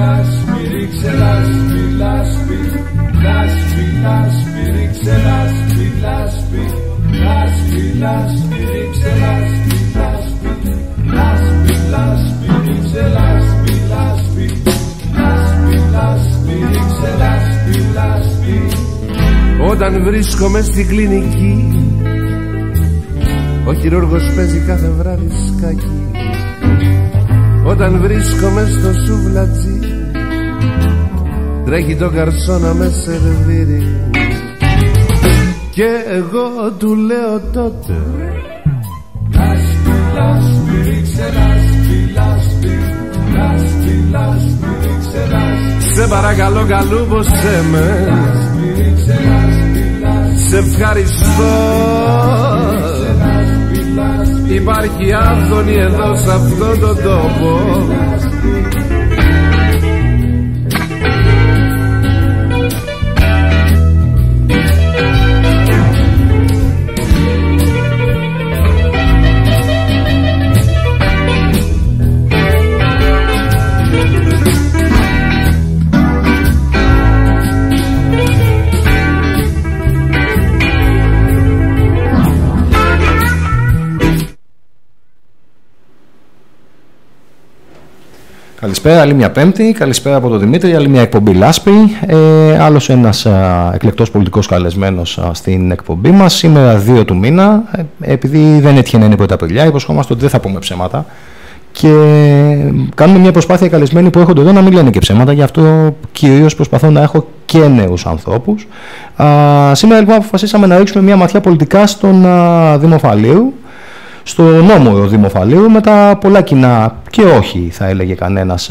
λάσπη, ρίξε λάσπη, λάσπη, λάσπη, λάσπη, ρίξε λάσπη, λάσπη, λάσπη, λάσπη, ρίξε λάσπη, λάσπη, λάσπη, λάσπη, ρίξε λάσπη, λάσπη, λάσπη, λάσπη, ρίξε λάσπη, λάσπη. Όταν βρίσκομαι στην κλινική ο χειρούργος παίζει κάθε βράδυ σκάκι Όταν βρίσκομαι στο σουβλατζί Τρέχει το καρσόνα με σερβίρι Και εγώ του λέω τότε Λάσπη, λάσπη, ρίξε λάσπη, λάσπη Λάσπη, λάσπη, ρίξε λάσπη Σε παρακαλώ καλούμποσέ με. Λάσπη, ρίξε λάσπη, λάσπη Σε ευχαριστώ Υπάρχει Άδωνη εδώ σε αυτόν τον τόπο Καλησπέρα, άλλη μια Πέμπτη. Καλησπέρα από τον Δημήτρη, άλλη μια εκπομπή Λάσπη. Ε, Άλλος ένας εκλεκτός πολιτικός καλεσμένος στην εκπομπή μας. Σήμερα 2 του μήνα. Ε, επειδή δεν έτυχε να είναι πρώτα Απριλιά, υποσχόμαστε ότι δεν θα πούμε ψέματα. Και κάνουμε μια προσπάθεια καλεσμένοι που έρχονται εδώ να μην λένε και ψέματα. Γι' αυτό κυρίως προσπαθώ να έχω και νέους ανθρώπους. Σήμερα λοιπόν αποφασίσαμε να ρίξουμε μια ματιά πολιτικά στον Δήμο Φαλίου στο νόμο Δημοφαλίου με τα πολλά κοινά και όχι θα έλεγε κανένας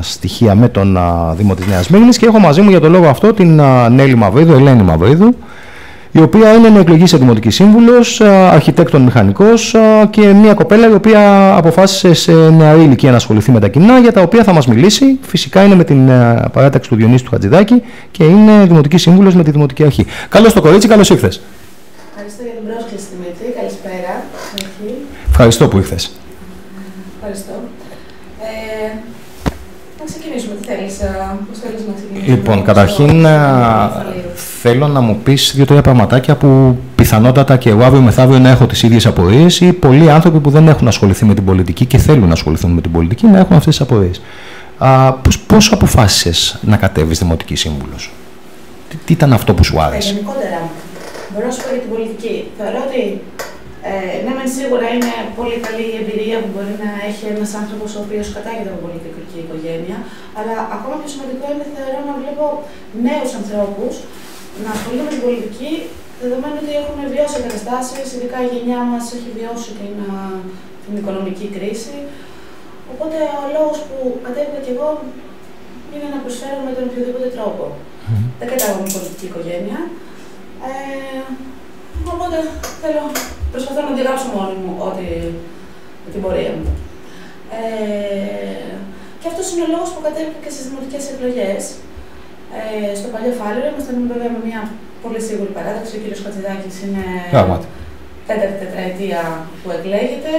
στοιχεία με τον α, Δήμο της Νέας Μήνης και έχω μαζί μου για τον λόγο αυτό την α, Νέλη Μαυρίδου, Ελένη Μαυρίδου η οποία είναι εκλογή σε Δημοτική Σύμβουλος, αρχιτέκτον μηχανικός και μια κοπέλα η οποία αποφάσισε σε νεαρή ηλικία να ασχοληθεί με τα κοινά, για τα οποία θα μας μιλήσει. Φυσικά είναι με την παράταξη του Διονύσου του Χατζηδάκη και είναι Δημοτική Σύμβουλος με τη Δημοτική Αρχή. Καλώς το κορίτσι, καλώς ήρθες. Ευχαριστώ για την πρόσκληση, Δημήτρη. Καλησπέρα. Ευχαριστώ που ήρθες. Ευχαριστώ. Ε, να ξεκινήσουμε. Τι θέλεις, πώς θέλεις να ξεκινήσουμε; Λοιπόν, καταρχήν θέλω να μου πεις δύο-τρία πραγματάκια που πιθανότατα και εγώ αύριο μεθαύριο να έχω τις ίδιες απορίες ή πολλοί άνθρωποι που δεν έχουν ασχοληθεί με την πολιτική και θέλουν να ασχοληθούν με την πολιτική να έχουν αυτές τις απορίες. Α, πώς, πώς αποφάσισες να κατέβεις Δημοτική Σύμβουλος; Τι, τι ήταν αυτό που σου άρεσε; Γενικότερα, μπορώ να σου πω για την πολιτική. Θεωρώ ότι ε, ναι, μεν σίγουρα είναι πολύ καλή η εμπειρία που μπορεί να έχει ένας άνθρωπος ο οποίος κατάγεται από πολιτική οικογένεια, αλλά ακόμα πιο σημαντικό είναι θεωρώ να βλέπω νέους ανθρώπους να ασχολούνται με την πολιτική, δεδομένου ότι έχουν βιώσει καταστάσει, ειδικά η γενιά μας έχει βιώσει την, την οικονομική κρίση. Οπότε ο λόγος που κατέβηκα κι εγώ είναι να προσφέρω με τον οποιοδήποτε τρόπο. Mm. Δεν κατάγομαι πολιτική οικογένεια. Ε, οπότε θέλω προσπαθώ να αντιγράψω μόνη μου ό,τι την πορεία μου. Ε, και αυτός είναι ο λόγος που κατέβηκα και στις δημοτικές εκλογές. Ε, στο παλιό Φάληρο ήμασταν βέβαια με μια πολύ σίγουρη παράταξη. Ο κ. Κατσιδάκη είναι Πράγματι. τέταρτη τετραετία που εκλέγεται.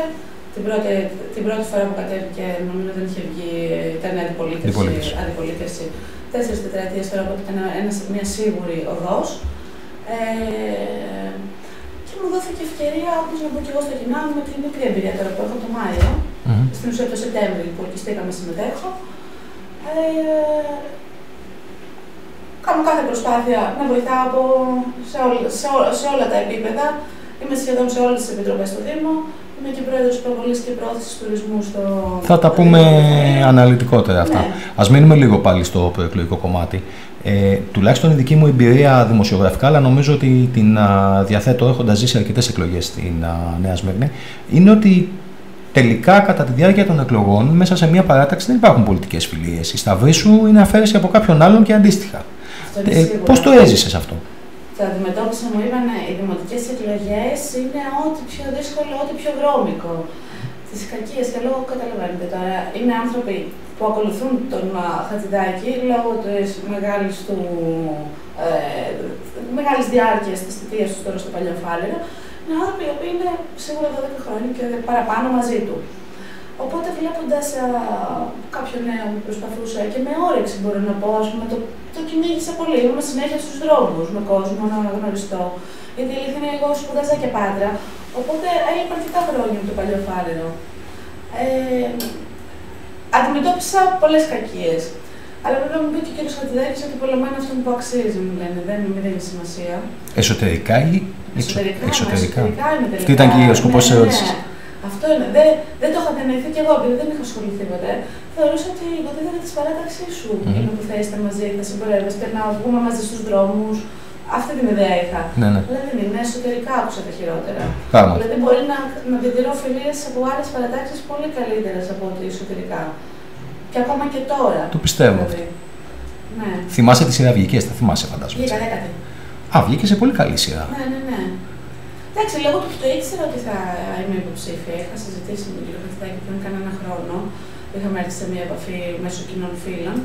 Την πρώτη, την πρώτη φορά που κατέβηκε, νομίζω δεν είχε βγει, ήταν αντιπολίτευση. αντιπολίτευση. Τέσσερις τετραετίες τώρα που ήταν μια σίγουρη οδός. Ε, μου δόθηκε ευκαιρία όπως να μπω και εγώ στο κοινά με την μικρή εμπειρία τώρα που έχω το Μάιο. Mm-hmm. Στην ουσία το Σεπτέμβριο που ελκυστήκαμε συμμετέχω. Ε, κάνω κάθε προσπάθεια να βοηθάω από, σε, ό, σε, ό, σε, όλα τα επίπεδα. Είμαι σχεδόν σε όλες τις επιτροπές του Δήμου. Είμαι και πρόεδρος προβολής και πρόθεση τουρισμού στο. Θα τα πούμε αναλυτικότερα αυτά. Ναι. Α μείνουμε λίγο πάλι στο προεκλογικό κομμάτι. Ε, τουλάχιστον η δική μου εμπειρία δημοσιογραφικά, αλλά νομίζω ότι την α, διαθέτω έχοντας ζήσει αρκετές εκλογές στην α, Νέα Σμύρνη, είναι ότι τελικά κατά τη διάρκεια των εκλογών μέσα σε μια παράταξη δεν υπάρχουν πολιτικές φιλίες. Η σταυρή σου είναι αφαίρεση από κάποιον άλλον και αντίστοιχα. Ε, Πώς το έζησες αυτό; Το αντιμετώπισα, μου είπαν οι δημοτικές εκλογές είναι ό,τι πιο δύσκολο, ό,τι πιο βρώμικο. Τις κακίες και λόγω καταλαβαίνετε τώρα, είναι άνθρωποι που ακολουθούν τον Χατζηδάκη λόγω της μεγάλης του ε, μεγάλης διάρκειας της θητείας τους τώρα στο παλιό φάλαιρο, είναι άνθρωποι οι οποίοι είναι σίγουρα 12 χρόνια και παραπάνω μαζί του. Οπότε βλέποντας κάποιο κάποιο νέο που προσπαθούσα και με όρεξη μπορώ να πω, ας πούμε, το, το κυνήγησα πολύ. Ήμουν συνέχεια στους δρόμους με κόσμο να γνωριστώ. Γιατί η αλήθεια είναι εγώ σπουδάζα και πάντρα, οπότε έλειπα αρκετά χρόνια από το παλιό φάρερο. Ε, αντιμετώπισα πολλές κακίες. Αλλά βέβαια μου πει και ο κ. Χατζηδάκης ότι πολεμάνε αυτό που αξίζει, μου λένε. Δεν μου δίνεις σημασία. Εσωτερικά ή Εσωτερικά. εξωτερικά; εσωτερικά είναι τελικά. Αυτό ήταν και ο σκοπός Ναι, της ναι, ερώτησης. ναι. Αυτό είναι. Δεν, δεν το είχα διανοηθεί κι εγώ, επειδή δεν είχα ασχοληθεί ποτέ. Θεωρούσα ότι η υποτίθεται της παράταξής σου Μμμ. είναι που θα είστε μαζί, θα συμπορεύεστε, να βγούμε μαζί στους δρόμους. Αυτή την ιδέα είχα. Ναι, ναι. Αλλά δεν είναι. Εσωτερικά άκουσα τα χειρότερα. Πράγματι. Δηλαδή μπορεί να, να διατηρώ φιλίες από άλλες παρατάξεις πολύ καλύτερες από ότι εσωτερικά. Και ακόμα και τώρα. Το πιστεύω. Δηλαδή. Ναι. Θυμάσαι τι σειρά βγήκες, θα θυμάσαι φαντάζομαι. Βγήκα δέκατη. Α, βγήκε σε πολύ καλή σειρά. Ναι, ναι, ναι. Εντάξει, λέγω ότι το ήξερα ότι θα είμαι υποψήφια. Είχα συζητήσει με τον κύριο Χατζηδάκη πριν κανένα χρόνο. Είχαμε έρθει σε μια επαφή μέσω κοινών φίλων.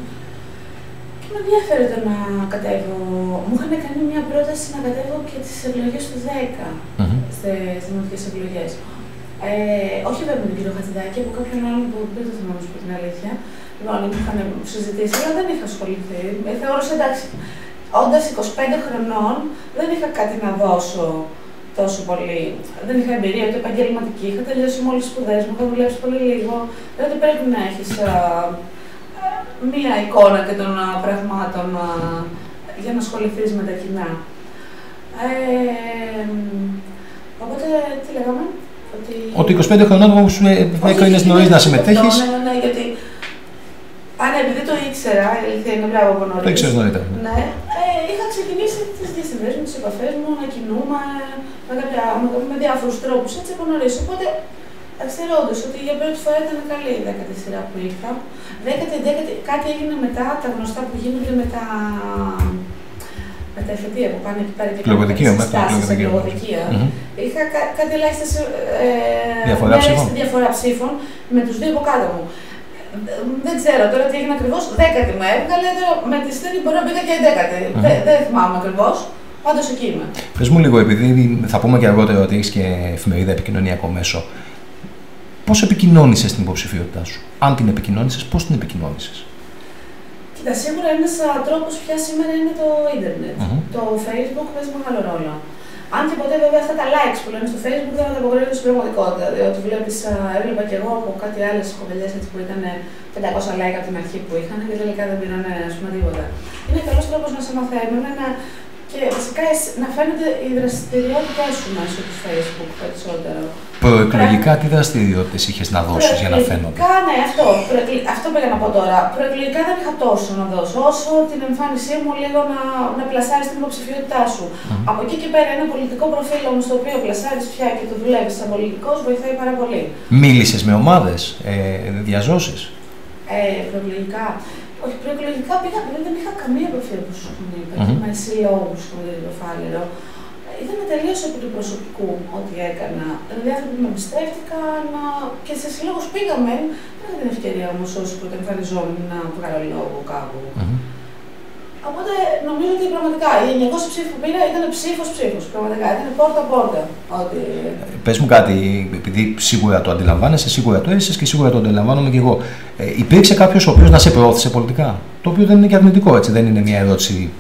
Και με ενδιαφέρει το να κατέβω. Μου είχαν κάνει μια πρόταση να κατέβω και τις εκλογές του 10 Μμμ. στις δημοτικές εκλογές. Ε, όχι βέβαια με τον κύριο Χατζηδάκη, από κάποιον άλλον που δεν το θυμάμαι να σου πω την αλήθεια. Λοιπόν, μου είχαν συζητήσει, αλλά δεν είχα ασχοληθεί. Ε, θεώρησα εντάξει, όντας 25 χρονών, δεν είχα κάτι να δώσω τόσο πολύ. Δεν είχα εμπειρία ούτε επαγγελματική. Είχα τελειώσει μόλις σπουδές μου, είχα δουλέψει πολύ λίγο. Δηλαδή πρέπει να έχεις μία εικόνα και των α, πραγμάτων α, για να ασχοληθείς με τα κοινά. Ε, οπότε, τι λέγαμε, ότι... Ότι 25 χρονών όμω έκανες νωρίς να συμμετέχεις. Ναι, ναι, ναι, γιατί. Α, ναι, επειδή το ήξερα, η αλήθεια είναι μπράβο από νωρίς. Το ήξερες νωρίτερα. Ναι, ε, είχα ξεκινήσει τις διασυνδέσει μου, τις επαφές μου, να κινούμε με, κάποια, με, με διάφορους τρόπους έτσι από νωρίς. Οπότε, εξαιρώντα ότι για πρώτη φορά ήταν καλή η δέκατη σειρά που ήρθα. Δέκατη, δέκατη, κάτι έγινε μετά, τα γνωστά που γίνονται με τα. Με τα εφετεία που πάνε εκεί πέρα και κάνουν Λογοδικείο, τις με τα συστάσεις σε λογοδικείο. λογοδικεία. Μμμ. Είχα κα- κάτι ελάχιστη ε, Διαφορά μια ψήφων. ελάχιστη διαφορά ψήφων με τους δύο από κάτω μου. Ε, Δεν ξέρω τώρα τι έγινε ακριβώς. Δέκατη με έβγαλε, τώρα με τη στήρη μπορεί να μπήκα και δέκατη. Μμμ. Δεν, δεν θυμάμαι ακριβώς. Πάντως εκεί είμαι. Πες μου λίγο, επειδή θα πούμε και αργότερα ότι έχεις και εφημερίδα επικοινωνιακό μέσο. Πώς επικοινώνησες την υποψηφιότητά σου, Αν την επικοινώνησες, πώς την επικοινώνησες; Κοίτα, σίγουρα ένας τρόπος πια σήμερα είναι το ίντερνετ. Μμμ. Το Facebook παίζει μεγάλο ρόλο. Αν και ποτέ βέβαια αυτά τα likes που λένε στο Facebook δεν ανταποκρίνονται στην πραγματικότητα. Διότι βλέπεις, έβλεπα κι εγώ από κάτι άλλες κοπελιές που ήταν 500 like από την αρχή που είχαν και τελικά δεν πήραν ας πούμε, τίποτα. Είναι καλός τρόπος να σε μαθαίνουν να... και βασικά εσύ- να φαίνεται η δραστηριότητά σου μέσω του Facebook περισσότερο. Προεκλογικά, τι δραστηριότητες είχες να δώσεις για να φαίνονται; Προεκλογικά, ναι, αυτό. Προεκλη- Αυτό πήγα να πω τώρα. Προεκλογικά δεν είχα τόσο να δώσω, όσο την εμφάνισή μου λίγο να, να πλασάρεις την υποψηφιότητά σου. Μμμ. Από εκεί και πέρα, ένα πολιτικό προφίλ όμως το οποίο πλασάρεις πια και το δουλεύεις σαν πολιτικός βοηθάει πάρα πολύ. Μίλησες με ομάδες, ε, διαζώσεις; Ε, προεκλογικά. Όχι, προεκλογικά πήγα, δηλαδή δεν είχα καμία επαφή όπω σου είπα. Μμμ. και Με συλλόγους που δεν το φάλερο. Ήταν τελείως επί του προσωπικού ό,τι έκανα. Δηλαδή, άνθρωποι με εμπιστεύτηκαν και σε συλλόγους πήγαμε. Δεν είχα την ευκαιρία όμως όσο πρωτοεμφανιζόμουν να βγάλω λόγο κάπου. Οπότε νομίζω ότι πραγματικά οι 900 ψήφοι που πήρα ήταν ψήφος ψήφος. Πραγματικά ήταν πόρτα-πόρτα. Ότι... Πες μου κάτι, επειδή σίγουρα το αντιλαμβάνεσαι, σίγουρα το έζησες και σίγουρα το αντιλαμβάνομαι και εγώ. Ε, υπήρξε κάποιος ο οποίος να σε προώθησε πολιτικά; Το οποίο δεν είναι και αρνητικό, έτσι. Δεν είναι μια ερώτηση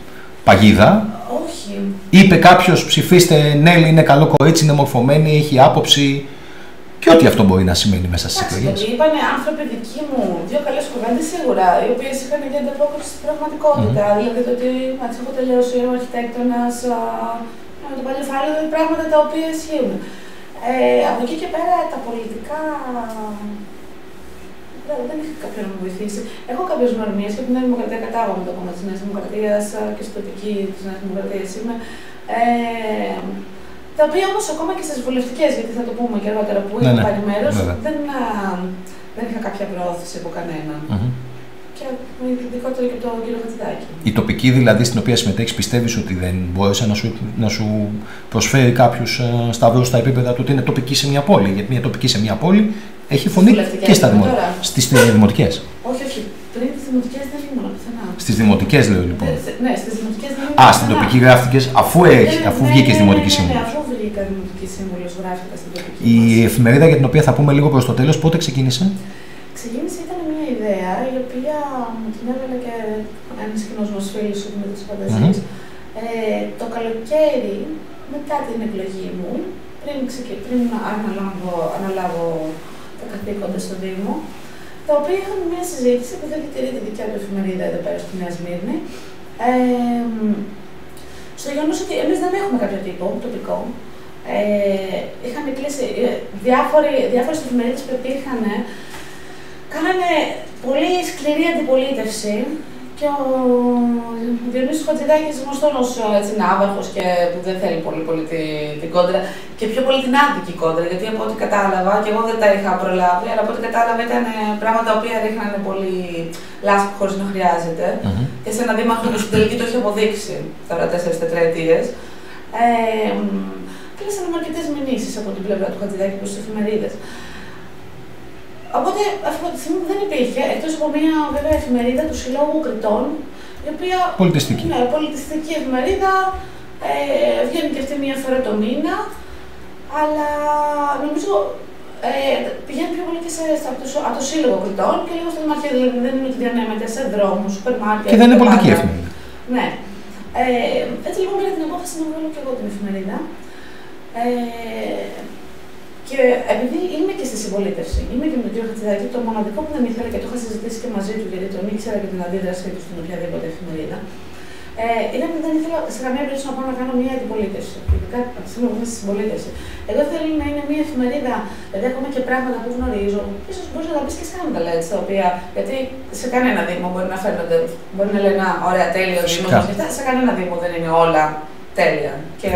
παγίδα. Όχι. Είπε κάποιος ψηφίστε Νέλη, είναι καλό κορίτσι, είναι μορφωμένη, έχει άποψη. Και ό,τι αυτό μπορεί να σημαίνει μέσα στις Εντάξει, εκλογές. γιατί είπαν άνθρωποι δικοί μου δύο καλές κουβέντες σίγουρα, οι οποίες είχαν και ανταπόκριση στην πραγματικότητα. Δηλαδή το ότι εντάξει, έχω τελειώσει ο αρχιτέκτονας, με το παλιοφάλαιο, πράγματα τα οποία ισχύουν. Ε, από εκεί και πέρα τα πολιτικά. Δεν, δεν είχα κάποιον να με βοηθήσει. Έχω κάποιες γνωριμίες και από τη Νέα Δημοκρατία κατάγομαι το κόμμα της Νέας Δημοκρατίας και στην τοπική της Νέας Δημοκρατίας είμαι. Ε, τα οποία όμως ακόμα και στις βουλευτικές, γιατί θα το πούμε και αργότερα που Ναι, είχα ναι, πάρει μέρο, βέβαια. δεν, α, δεν είχα κάποια προώθηση από κανέναν. Μμμ. Και ειδικότερα και από τον κύριο Χατζηδάκη. Η τοπική δηλαδή στην οποία συμμετέχεις, πιστεύεις ότι δεν μπόρεσε να σου, να σου προσφέρει κάποιους σταυρούς στα επίπεδα του ότι είναι τοπική σε μια πόλη. Γιατί μια τοπική σε μια πόλη έχει φωνή βουλευτικές και στα λέμε δημοτικά. τώρα. Στις δημοτικές. Όχι, όχι. Πριν τις δημοτικές δεν ήμουν πουθενά. Στις δημοτικές λέω λοιπόν. Ε, σε- Ναι, στις δημοτικές δεν ήμουν Α, πουθενά. στην τοπική γράφτηκες αφού, έχει, Ναι, αφού ναι, βγήκες ναι, δημοτική ναι, ναι, σύμβουλος. Ναι, αφού βγήκα δημοτική σύμβουλος, γράφτηκα στην τοπική. Η μας. εφημερίδα για την οποία θα πούμε λίγο προς το τέλος, πότε ξεκίνησε; Ξεκίνησε, ήταν μια ιδέα ιδέα, η οποία μου την έβαλε και ένας κοινός μας φίλος με τις φανταζίε. Ε, το καλοκαίρι, μετά την εκλογή μου, πριν, πριν αναλάβω, αναλάβω τα καθήκοντα στο Δήμο, τα οποία είχαμε μια συζήτηση που δεν τηρεί τη δικιά του εφημερίδα εδώ πέρα στη Νέα Σμύρνη. Ε, στο γεγονός ότι εμείς δεν έχουμε κάποιο τύπο τοπικό. Ε, είχαν κλείσει ε, διάφορες εφημερίδες που υπήρχαν, κάνανε πολύ σκληρή αντιπολίτευση και ο Διονύσης Χατζηδάκης γνωστός ως έτσι, ναύαρχος και που δεν θέλει πολύ, πολύ την, κόντρα και πιο πολύ την άδικη κόντρα, γιατί από ό,τι κατάλαβα, και εγώ δεν τα είχα προλάβει, αλλά από ό,τι κατάλαβα ήταν πράγματα τα οποία ρίχνανε πολύ λάσπη χωρίς να χρειάζεται. Mm-hmm. Και σε ένα δήμαρχο που στην τελική το έχει αποδείξει τώρα τέσσερις τετραετίες. Ε, κλείσανε με αρκετέ μηνύσεις από την πλευρά του Χατζηδάκη προς τις εφημερίδες. Οπότε αυτή τη στιγμή δεν υπήρχε, εκτός από μια βέβαια εφημερίδα του Συλλόγου Κριτών, η οποία. Πολιτιστική. Ναι, πολιτιστική εφημερίδα. Ε, βγαίνει και αυτή μία φορά το μήνα. Αλλά νομίζω ε, πηγαίνει πιο πολύ και σε, από, το, από το Σύλλογο Κριτών και λίγο στην Δημαρχία. Δηλαδή δεν είναι ότι διανέμεται σε δρόμους, σούπερ μάρκετ. Και δεν είναι πολιτική εφημερίδα. Ναι. Ε, έτσι λοιπόν πήρα την απόφαση να βγάλω και εγώ την εφημερίδα. Ε, και επειδή είμαι και στη συμπολίτευση, είμαι και με τον κύριο Χατζηδάκη, το μοναδικό που δεν ήθελα και το είχα συζητήσει και μαζί του, γιατί τον ήξερα και την αντίδρασή του στην οποιαδήποτε εφημερίδα, ε, είναι ότι δεν ήθελα σε καμία περίπτωση να πάω να κάνω μια αντιπολίτευση. Ειδικά από τη στιγμή που είμαι στη συμπολίτευση. Εγώ θέλω να είναι μια εφημερίδα, δηλαδή ακόμα και πράγματα που γνωρίζω, ίσως μπορείς να τα πεις και σκάνδαλα έτσι, τα οποία. Γιατί σε κανένα Δήμο μπορεί να φαίνονται, μπορεί να λένε ωραία, τέλειο Δήμος, σε κανένα Δήμο δεν είναι όλα τέλεια. Και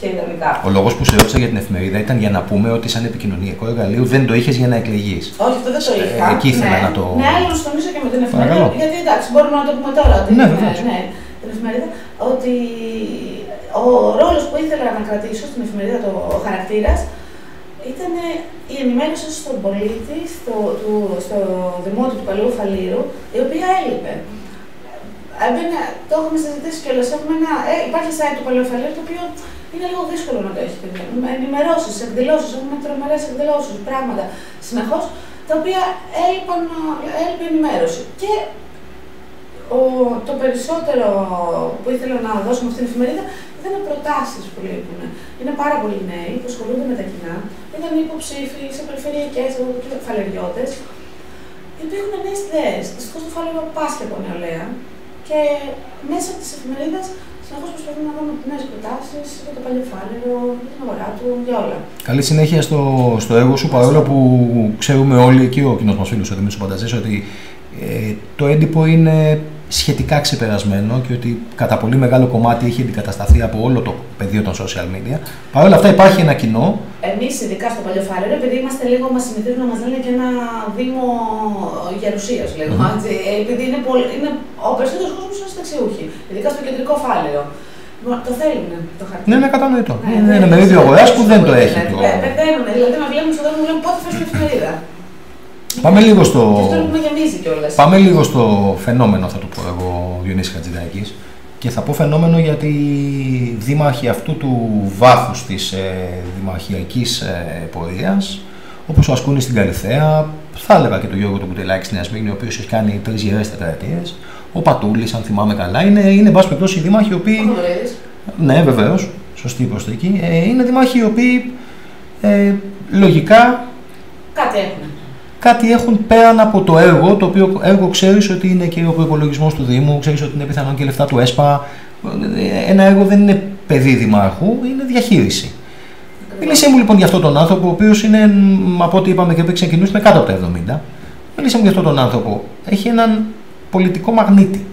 και ιδανικά. Ο λόγος που σε ρώτησα για την εφημερίδα ήταν για να πούμε ότι σαν επικοινωνιακό εργαλείο δεν το είχες για να εκλεγείς. Όχι, αυτό δεν το είχα. Ε, εκεί ήθελα ναι. να το. Ναι, άλλο το νομίζω και με την εφημερίδα. Παρακαλώ. Γιατί εντάξει, μπορούμε να το πούμε τώρα. Ότι ναι, ναι, ναι, την εφημερίδα. Ότι ο ρόλος που ήθελα να κρατήσω στην εφημερίδα, το, ο χαρακτήρας, ήταν η ενημέρωση στον πολίτη, στο, του, στο δημότιο του Παλαιού Φαλήρου, η οποία έλειπε. Έμπαινε, το έχουμε συζητήσει κιόλας. Ε, υπάρχει site του Παλαιού Φαλήρου το οποίο είναι λίγο δύσκολο να το έχεις παιδί. Ενημερώσεις, εκδηλώσεις, έχουμε τρομερές εκδηλώσεις, πράγματα συνεχώς, τα οποία έλειπαν, έλειπε ενημέρωση. Και ο, το περισσότερο που ήθελα να δώσω με αυτήν την εφημερίδα ήταν προτάσεις που λείπουν. Είναι πάρα πολλοί νέοι που ασχολούνται με τα κοινά, ήταν υποψήφοι σε περιφερειακές, φαλεριώτε, οι οποίοι έχουν νέες ιδέες. Δυστυχώς το φάλερο πάσχει από νεολαία και μέσα από τις εφημερίδες συνεχώς προσπαθούμε να βρούμε νέες προτάσεις για το παλιοφάλαιρο, για την αγορά του, για όλα. Καλή συνέχεια στο, στο έργο σου, παρόλο που ξέρουμε όλοι και ο κοινός μας φίλος ο Δημήτρης Πανταζή ότι ε, το έντυπο είναι σχετικά ξεπερασμένο και ότι κατά πολύ μεγάλο κομμάτι έχει αντικατασταθεί από όλο το πεδίο των social media. Παρ' όλα αυτά υπάρχει ένα κοινό. Εμείς, ειδικά στο Παλαιοφάρερο, επειδή είμαστε λίγο, μας συνηθίζουν να μας λένε και ένα δήμο γερουσίας, λέγουμε. Mm-hmm. Επειδή είναι, πολύ, είναι ο περισσότερος κόσμος είναι συνταξιούχοι, ειδικά στο κεντρικό φάλερο. Το θέλουν το χαρτί; Ναι, είναι κατανοητό. Ναι, είναι ένα μερίδιο αγοράς που δεν το έχει. Ναι, πεθαίνουν. Δηλαδή, με βλέπουν στον δρόμο μου λένε πότε θα την εφημερίδα. Πάμε λίγο στο... Πάμε λίγο στο φαινόμενο, θα το πω εγώ, Διονύσης Χατζηδάκης. Και θα πω φαινόμενο γιατί δήμαρχοι αυτού του βάθους της ε, δημαρχιακής ε, πορείας, όπως ο Ασκούνης στην Καλυθέα, θα έλεγα και τον Γιώργο του Κουτελάκη στην Ασμήνη, ο οποίος έχει κάνει τρεις γερές τετραετίες, ο Πατούλης, αν θυμάμαι καλά, είναι, είναι εν πάση περιπτώσει οι δήμαρχοι οι οποίοι... Ναι, βεβαίως, σωστή προσθήκη. Ε, είναι δήμαρχοι οι οποίοι ε, λογικά... Κάτι έχουν κάτι έχουν πέραν από το έργο, το οποίο έργο ξέρεις ότι είναι και ο προπολογισμό του Δήμου, ξέρεις ότι είναι πιθανόν και λεφτά του ΕΣΠΑ. Ένα έργο δεν είναι παιδί δημάρχου, είναι διαχείριση. Μίλησε μου λοιπόν για αυτόν τον άνθρωπο, ο οποίος είναι, από ό,τι είπαμε και πριν ξεκινήσουμε, κάτω από τα 70. Μίλησε μου για αυτόν τον άνθρωπο. Έχει έναν πολιτικό μαγνήτη.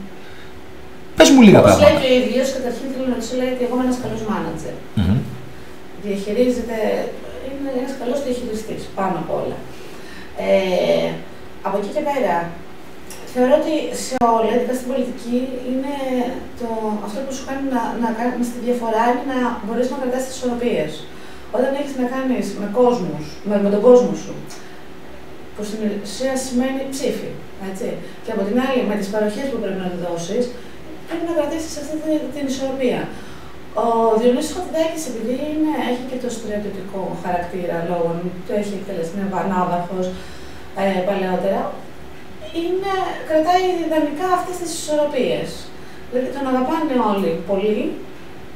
Πες μου λίγα πράγματα. Όπω λέει και ο ίδιος, καταρχήν θέλω να του λέει ότι εγώ είμαι ένας καλός μάνατζερ. Mm-hmm. Διαχειρίζεται, είναι ένας καλός διαχειριστής πάνω απ' όλα. Ε, από εκεί και πέρα, θεωρώ ότι σε όλα, ειδικά στην πολιτική, είναι το, αυτό που σου κάνει να, να κάνεις στη διαφορά είναι να μπορείς να κρατάς τις ισορροπίες. Όταν έχεις να κάνεις με κόσμους, με, με τον κόσμο σου, που στην ουσία σημαίνει ψήφι. Έτσι. Και από την άλλη, με τις παροχές που πρέπει να του δώσεις, πρέπει να κρατήσεις αυτή την, την ισορροπία. Ο Διονύσης Χατιδάκης, επειδή είναι, έχει και το στρατιωτικό χαρακτήρα λόγω, το έχει εκτελέσει, είναι βανάδαχος ε, παλαιότερα, είναι, κρατάει ιδανικά αυτές τις ισορροπίες. Δηλαδή τον αγαπάνε όλοι πολύ,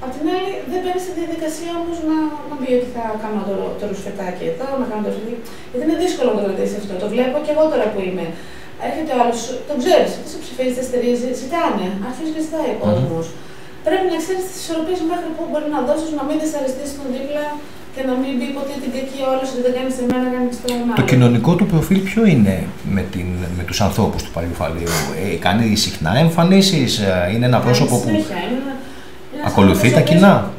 Απ' την άλλη, δεν μπαίνει στη διαδικασία όμως να, να πει ότι θα κάνω το, το ρουσφετάκι εδώ, να κάνω το ρουσφετάκι. Γιατί είναι δύσκολο να το κρατήσει αυτό. Το βλέπω και εγώ τώρα που είμαι. Έρχεται ο άλλος, τον ξέρεις, δεν σε ψηφίζει, δεν στερίζει, ζητάνε. Αρχίζει και ζητάει ο κόσμος. Mm-hmm. Πρέπει να ξέρεις τις ισορροπίες μέχρι που μπορεί να δώσεις, να μην δυσαρεστήσει τον δίπλα και να μην πει ποτέ την κακή όλος ότι δεν κάνεις εμένα, κάνεις στο άλλο. Το κοινωνικό του προφίλ ποιο είναι με, την, με τους ανθρώπους του Παλιοφαλίου, ε, κάνει συχνά εμφανίσεις, ε, είναι ένα πρόσωπο που. Είναι Ακολουθεί τα κοινά;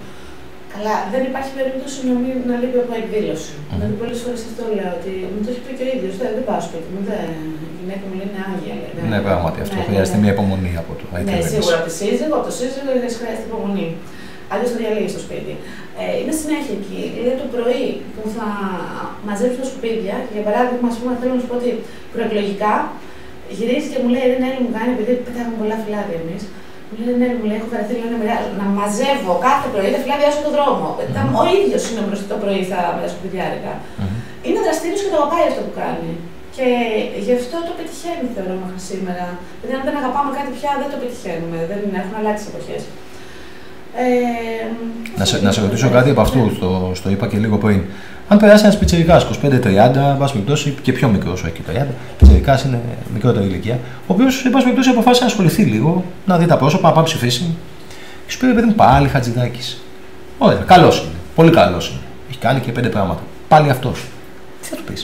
Καλά, δεν υπάρχει περίπτωση να, μην, να λείπει από εκδήλωση. Mm. Δηλαδή, πολλές φορές αυτό λέω ότι μου το έχει πει και ο ίδιος. Δεν, δεν πάω σπίτι μου. Δεν, η γυναίκα μου λέει είναι άγια. Λέει, ναι, πράγματι. Αυτό ναι, χρειάζεται ναι. μια υπομονή από το Ναι, σίγουρα από τη σύζυγο, από το σύζυγο χρειάζεται υπομονή. Αλλιώς το διαλύει στο σπίτι. Ε, είναι συνέχεια εκεί. Δηλαδή το πρωί που θα μαζέψω τα σκουπίδια, και για παράδειγμα, ας πούμε, θέλω να σου πω ότι προεκλογικά γυρίζει και μου λέει: Δεν μου κάνει, επειδή πετάγαμε πολλά φυλάδια εμείς. Μου λέει, ναι, μου λέει, έχω βαρεθεί να, να μαζεύω κάθε πρωί τα φυλάδια στον τον δρόμο. Mm-hmm. Ο ίδιος είναι μπροστά το πρωί θα, με τα σκουπιδιάρικα. Mm-hmm. Είναι δραστήριος και το αγαπάει αυτό που κάνει. Και γι' αυτό το πετυχαίνει, θεωρώ, μέχρι σήμερα. Δηλαδή, αν δεν αγαπάμε κάτι πια, δεν το πετυχαίνουμε. Δεν έχουν αλλάξει εποχές. Ε, να, σε, να σε ρωτήσω κάτι από αυτού, το, το είπα και λίγο πριν. Αν περάσει ένας πιτσερικά 25-30, πάση περιπτώσει και πιο μικρός, όχι και 30, πιτσερικά είναι μικρότερη ηλικία, ο οποίος, εν πάση περιπτώσει, αποφάσισε να ασχοληθεί λίγο, να δει τα πρόσωπα, να πάει ψηφίσει. Και σου πει, παιδί μου, πάλι χατζηδάκι. Ωραία, καλός είναι. Πολύ καλός είναι. Έχει κάνει και πέντε πράγματα. Πάλι αυτός. Τι θα του πεις;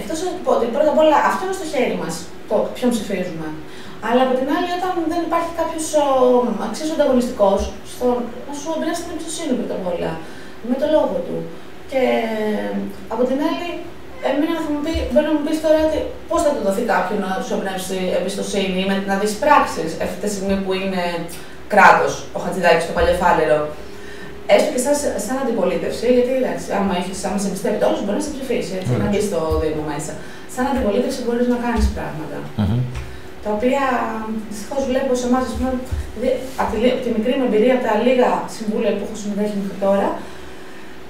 Εκτός να του πω ότι πρώτα απ' όλα αυτό είναι στο χέρι μας. Το ποιον ψηφίζουμε. Αλλά από την άλλη, όταν δεν υπάρχει κάποιος αξίο ανταγωνιστικός, να σου εμπνεύσει την εμπιστοσύνη πρώτα απ' όλα. Με το λόγο του. Και από την άλλη, εμένα θα μου πει, μπορεί να μου πεις τώρα ότι πώς θα του δοθεί κάποιον να σου εμπνεύσει εμπιστοσύνη με να δεις πράξεις αυτή τη στιγμή που είναι κράτος ο Χατζηδάκης στο παλιοφάλερο. Έστω και σαν, σαν αντιπολίτευση, γιατί εντάξει, άμα, έχεις, άμα σε εμπιστεύει όλος, μπορεί να σε ψηφίσει, έτσι, να μπεις στο Δήμο μέσα. Σαν αντιπολίτευση μπορείς να κάνεις πράγματα. Mm-hmm. Τα οποία δυστυχώς βλέπω σε εμάς, από τη, τη μικρή μου εμπειρία, από τα λίγα συμβούλια που έχω συμμετέχει μέχρι τώρα,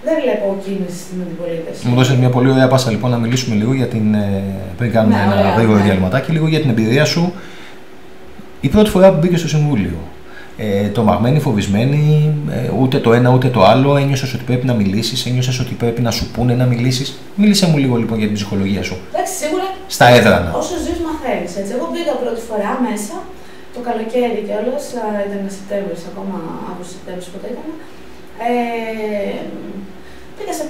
δεν βλέπω κίνηση στην αντιπολίτευση. Μου δώσετε μια πολύ ωραία πάσα λοιπόν να μιλήσουμε λίγο για την. Ε, πριν κάνουμε ναι, ένα γρήγορο ναι. διαλυματάκι, λίγο για την εμπειρία σου. Η πρώτη φορά που μπήκες στο Συμβούλιο. Ε, τρομαγμένη, φοβισμένη, ε, ούτε το ένα ούτε το άλλο. Ένιωσες ότι πρέπει να μιλήσεις, ένιωσες ότι πρέπει να σου πούνε να μιλήσεις; Μίλησε μου λίγο λοιπόν για την ψυχολογία σου. Εντάξει, σίγουρα. Στα έδρανα. Όσο ζεις, μαθαίνεις. Εγώ μπήκα πρώτη φορά μέσα το καλοκαίρι κιόλας, ήταν Σεπτέμβριο ακόμα, από Σεπτέμβριο πότε ήταν. Ε, πήγα σε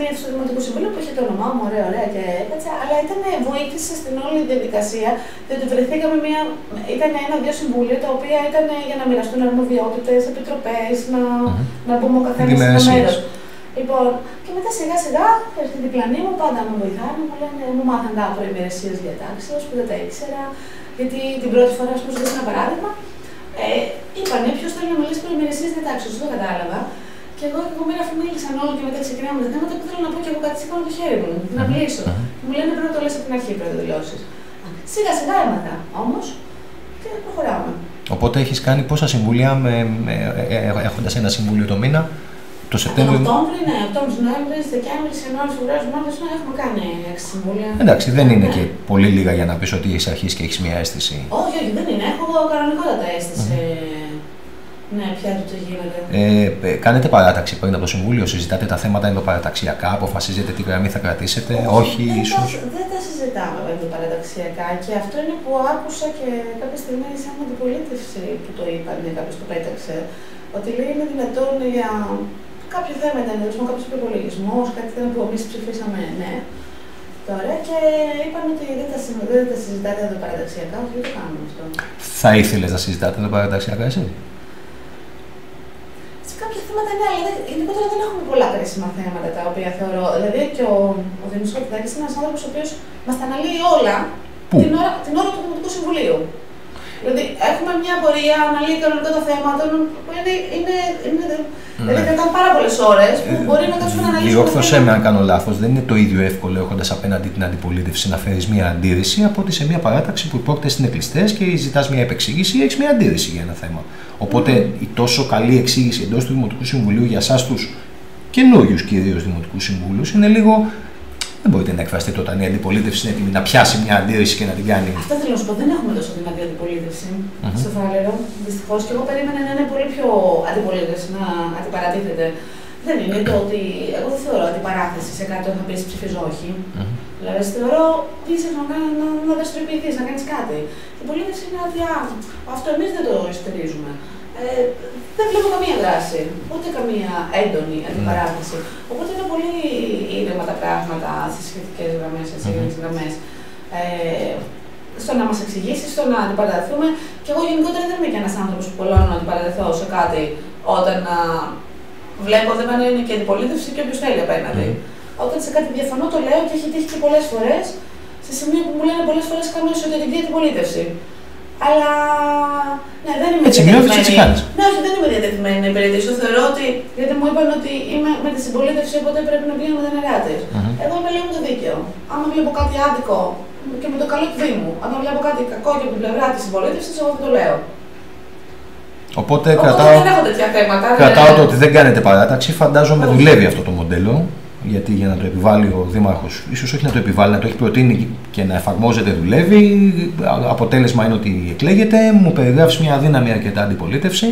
μία στο Δημοτικό Συμβούλιο που είχε το όνομά μου, ωραία, ωραία και έκατσα, αλλά ήταν, βοήθησε στην όλη διαδικασία, διότι βρεθήκαμε μία, ήταν ένα-δύο συμβούλια τα οποία ήταν για να μοιραστούν αρμοδιότητες, επιτροπές, να, mm-hmm. να πούμε ο καθένας ένα μέρος. Λοιπόν, και μετά σιγά σιγά έρθει η διπλανή μου, πάντα με βοηθάνε, μου λένε, μου μάθαν τα προημερεσίες διατάξεως που δεν τα ήξερα. Γιατί την πρώτη φορά, ας πούμε, ένα παράδειγμα, ε, είπανε ποιος θέλει να μιλήσει προημερεσίες διατάξεως, δεν το κατάλαβα. Και εγώ και μέρα αφού μίλησαν όλοι και μετά ξεκινάμε τα θέματα που θέλω να πω και εγώ κάτι σήκωνα το χέρι μου, να μιλήσω. Μου λένε πρέπει να το λες από την αρχή πρώτα δηλώσεις. Σιγά σιγά έμαθα όμως και προχωράμε. Οπότε έχεις κάνει πόσα συμβούλια με, με, ε, ε, έχοντας ένα συμβούλιο το μήνα. Το Σεπτέμβριο. Οκτώβρη, ναι, Οκτώβρη, Νοέμβρη, Δεκέμβρη, Ιανουάριο, Φεβρουάριο, Μάρτιος, ναι, έχουμε κάνει έξι συμβούλια. Εντάξει, δεν είναι και πολύ λίγα για να πεις ότι έχεις αρχίσει και έχεις μια αίσθηση. Όχι, όχι, δεν είναι. Έχω κανονικότατα αίσθηση. Ναι, πια το γίνεται. Ε, κάνετε παράταξη πριν από το Συμβούλιο, συζητάτε τα θέματα ενδοπαραταξιακά, αποφασίζετε τι γραμμή θα κρατήσετε, όχι, δεν ίσως. Δεν τα συζητάμε ενδοπαραταξιακά και αυτό είναι που άκουσα και κάποια στιγμή σαν αντιπολίτευση που το είπαν, κάποιος το πέταξε. Ότι λέει είναι δυνατόν για κάποιο θέμα ήταν, δηλαδή κάποιος προπολογισμό, κάτι θέμα που εμείς ψηφίσαμε ναι. Τώρα και είπαν ότι δεν τα, δεν τα συζητάτε εδώ παραταξιακά, όχι δεν το κάνουμε αυτό. Θα ήθελες να συζητάτε εδώ παραταξιακά, εσύ; Θέματα ναι, αλλά γενικότερα δεν έχουμε πολλά κρίσιμα θέματα τα οποία θεωρώ. Δηλαδή και ο, ο Δημήτρη Χαρτιδάκη είναι ένας άνθρωπος ο οποίος μας τα αναλύει όλα την ώρα, την ώρα του Δημοτικού Συμβουλίου. Δηλαδή έχουμε μια πορεία, αναλύει κανονικά το θέμα, που είναι, είναι, είναι ναι. Δηλαδή ήταν πάρα πολλές ώρες που ε, μπορεί να κάτσουμε να αναλύσουμε. Διόρθωσέ με αν κάνω λάθος. Δεν είναι το ίδιο εύκολο έχοντας απέναντι την αντιπολίτευση να φέρεις μια αντίρρηση από ότι σε μια παράταξη που οι πόρτε είναι κλειστέ και ζητάς μια επεξήγηση ή έχεις μια αντίρρηση για ένα θέμα. Οπότε mm. η τόσο καλή εξήγηση εντός του Δημοτικού Συμβουλίου για εσάς τους καινούριους κυρίως Δημοτικού Συμβούλους είναι λίγο δεν μπορείτε να εκφραστείτε όταν η αντιπολίτευση είναι έτοιμη να πιάσει μια αντίρρηση και να την κάνει. Αυτό θέλω να σου πω. Δεν έχουμε τόσο δυνατή αντιπολίτευση mm-hmm. στο Φάλερο. Δυστυχώς. Και εγώ περίμενα να είναι πολύ πιο αντιπολίτευση, να αντιπαρατίθεται. Δεν είναι το ότι. Εγώ δεν θεωρώ αντιπαράθεση σε κάτι όταν πεις ψηφίζω όχι. Mm-hmm. Δηλαδή, θεωρώ είσαι να, να, να δραστηριοποιηθείς, να κάνεις κάτι. Η πολίτευση είναι ότι αυτό εμείς δεν το στηρίζουμε. Ε, δεν βλέπω καμία δράση, ούτε καμία έντονη αντιπαράθεση. Mm. Οπότε είναι πολύ ήρεμα τα πράγματα στις σχετικές γραμμές, στις mm-hmm. γραμμές. Ε, στο να μας εξηγήσεις, στο να αντιπαρατεθούμε. Και εγώ γενικότερα δεν είμαι και ένας άνθρωπος που πολλών να αντιπαρατεθώ σε κάτι όταν α, βλέπω δεν είναι και αντιπολίτευση και όποιος θέλει απέναντι. Mm. Όταν σε κάτι διαφωνώ, το λέω και έχει τύχει και πολλές φορές σε σημείο που μου λένε πολλές φορές κάνω εσωτερική αντιπολίτευση. Αλλά. Ναι, δεν είμαι έτσι νιώθεις, έτσι κάνεις. Ναι, όχι, δεν είμαι διατεθειμένη να υπηρετήσω. Θεωρώ ότι. Γιατί μου είπαν ότι είμαι με τη συμπολίτευση, οπότε πρέπει να πηγαίνω με τα νερά τη. Mm-hmm. Εγώ είμαι λίγο το δίκαιο. Άμα βλέπω κάτι άδικο και με το καλό του Δήμου, αν βλέπω κάτι κακό και από την πλευρά της συμπολίτευσης, εγώ δεν το λέω. Οπότε, Οπότε κρατάω, δεν έχω τέτοια θέματα. κρατάω το ότι δεν κάνετε παράταξη. Φαντάζομαι δουλεύει αυτό το μοντέλο γιατί για να το επιβάλλει ο Δήμαρχος, ίσως όχι να το επιβάλλει, να το έχει προτείνει και να εφαρμόζεται δουλεύει. Αποτέλεσμα είναι ότι εκλέγεται, μου περιγράφεις μια αδύναμη αρκετά αντιπολίτευση.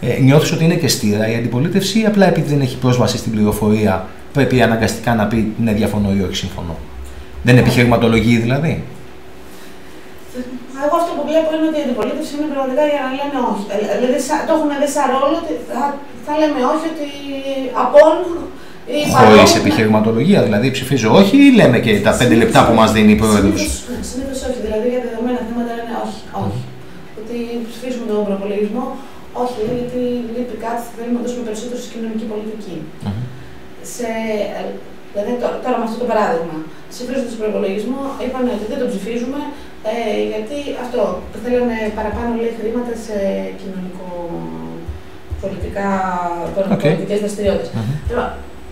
Ε, νιώθεις ότι είναι και στήρα η αντιπολίτευση, ή απλά επειδή δεν έχει πρόσβαση στην πληροφορία, πρέπει αναγκαστικά να πει ναι, διαφωνώ ή όχι συμφωνώ. Δεν είναι επιχειρηματολογεί δηλαδή. Εγώ αυτό που βλέπω είναι ότι η αντιπολίτευση είναι πραγματικά για να λένε όχι. Ε, δηλαδή το έχουν δει σαν ρόλο ότι θα, θα λέμε όχι ότι απόν Χωρίς επιχειρηματολογία, δηλαδή ψηφίζω όχι ή λέμε και τα πέντε λεπτά που μας δίνει η πρόεδρος. Συνήθω όχι. Δηλαδή για δεδομένα θέματα λένε όχι. όχι. Ότι ψηφίζουμε τον προπολογισμό, όχι, γιατί λείπει κάτι, θέλουμε να δώσουμε περισσότερο στην κοινωνική πολιτική. Σε, δηλαδή τώρα, με αυτό το παράδειγμα, ψηφίζοντας τον προπολογισμό, είπαν ότι δεν το ψηφίζουμε ε, γιατί αυτό θέλανε παραπάνω λέει, χρήματα σε κοινωνικό πολιτικά, okay. πολιτικές δραστηριότητες.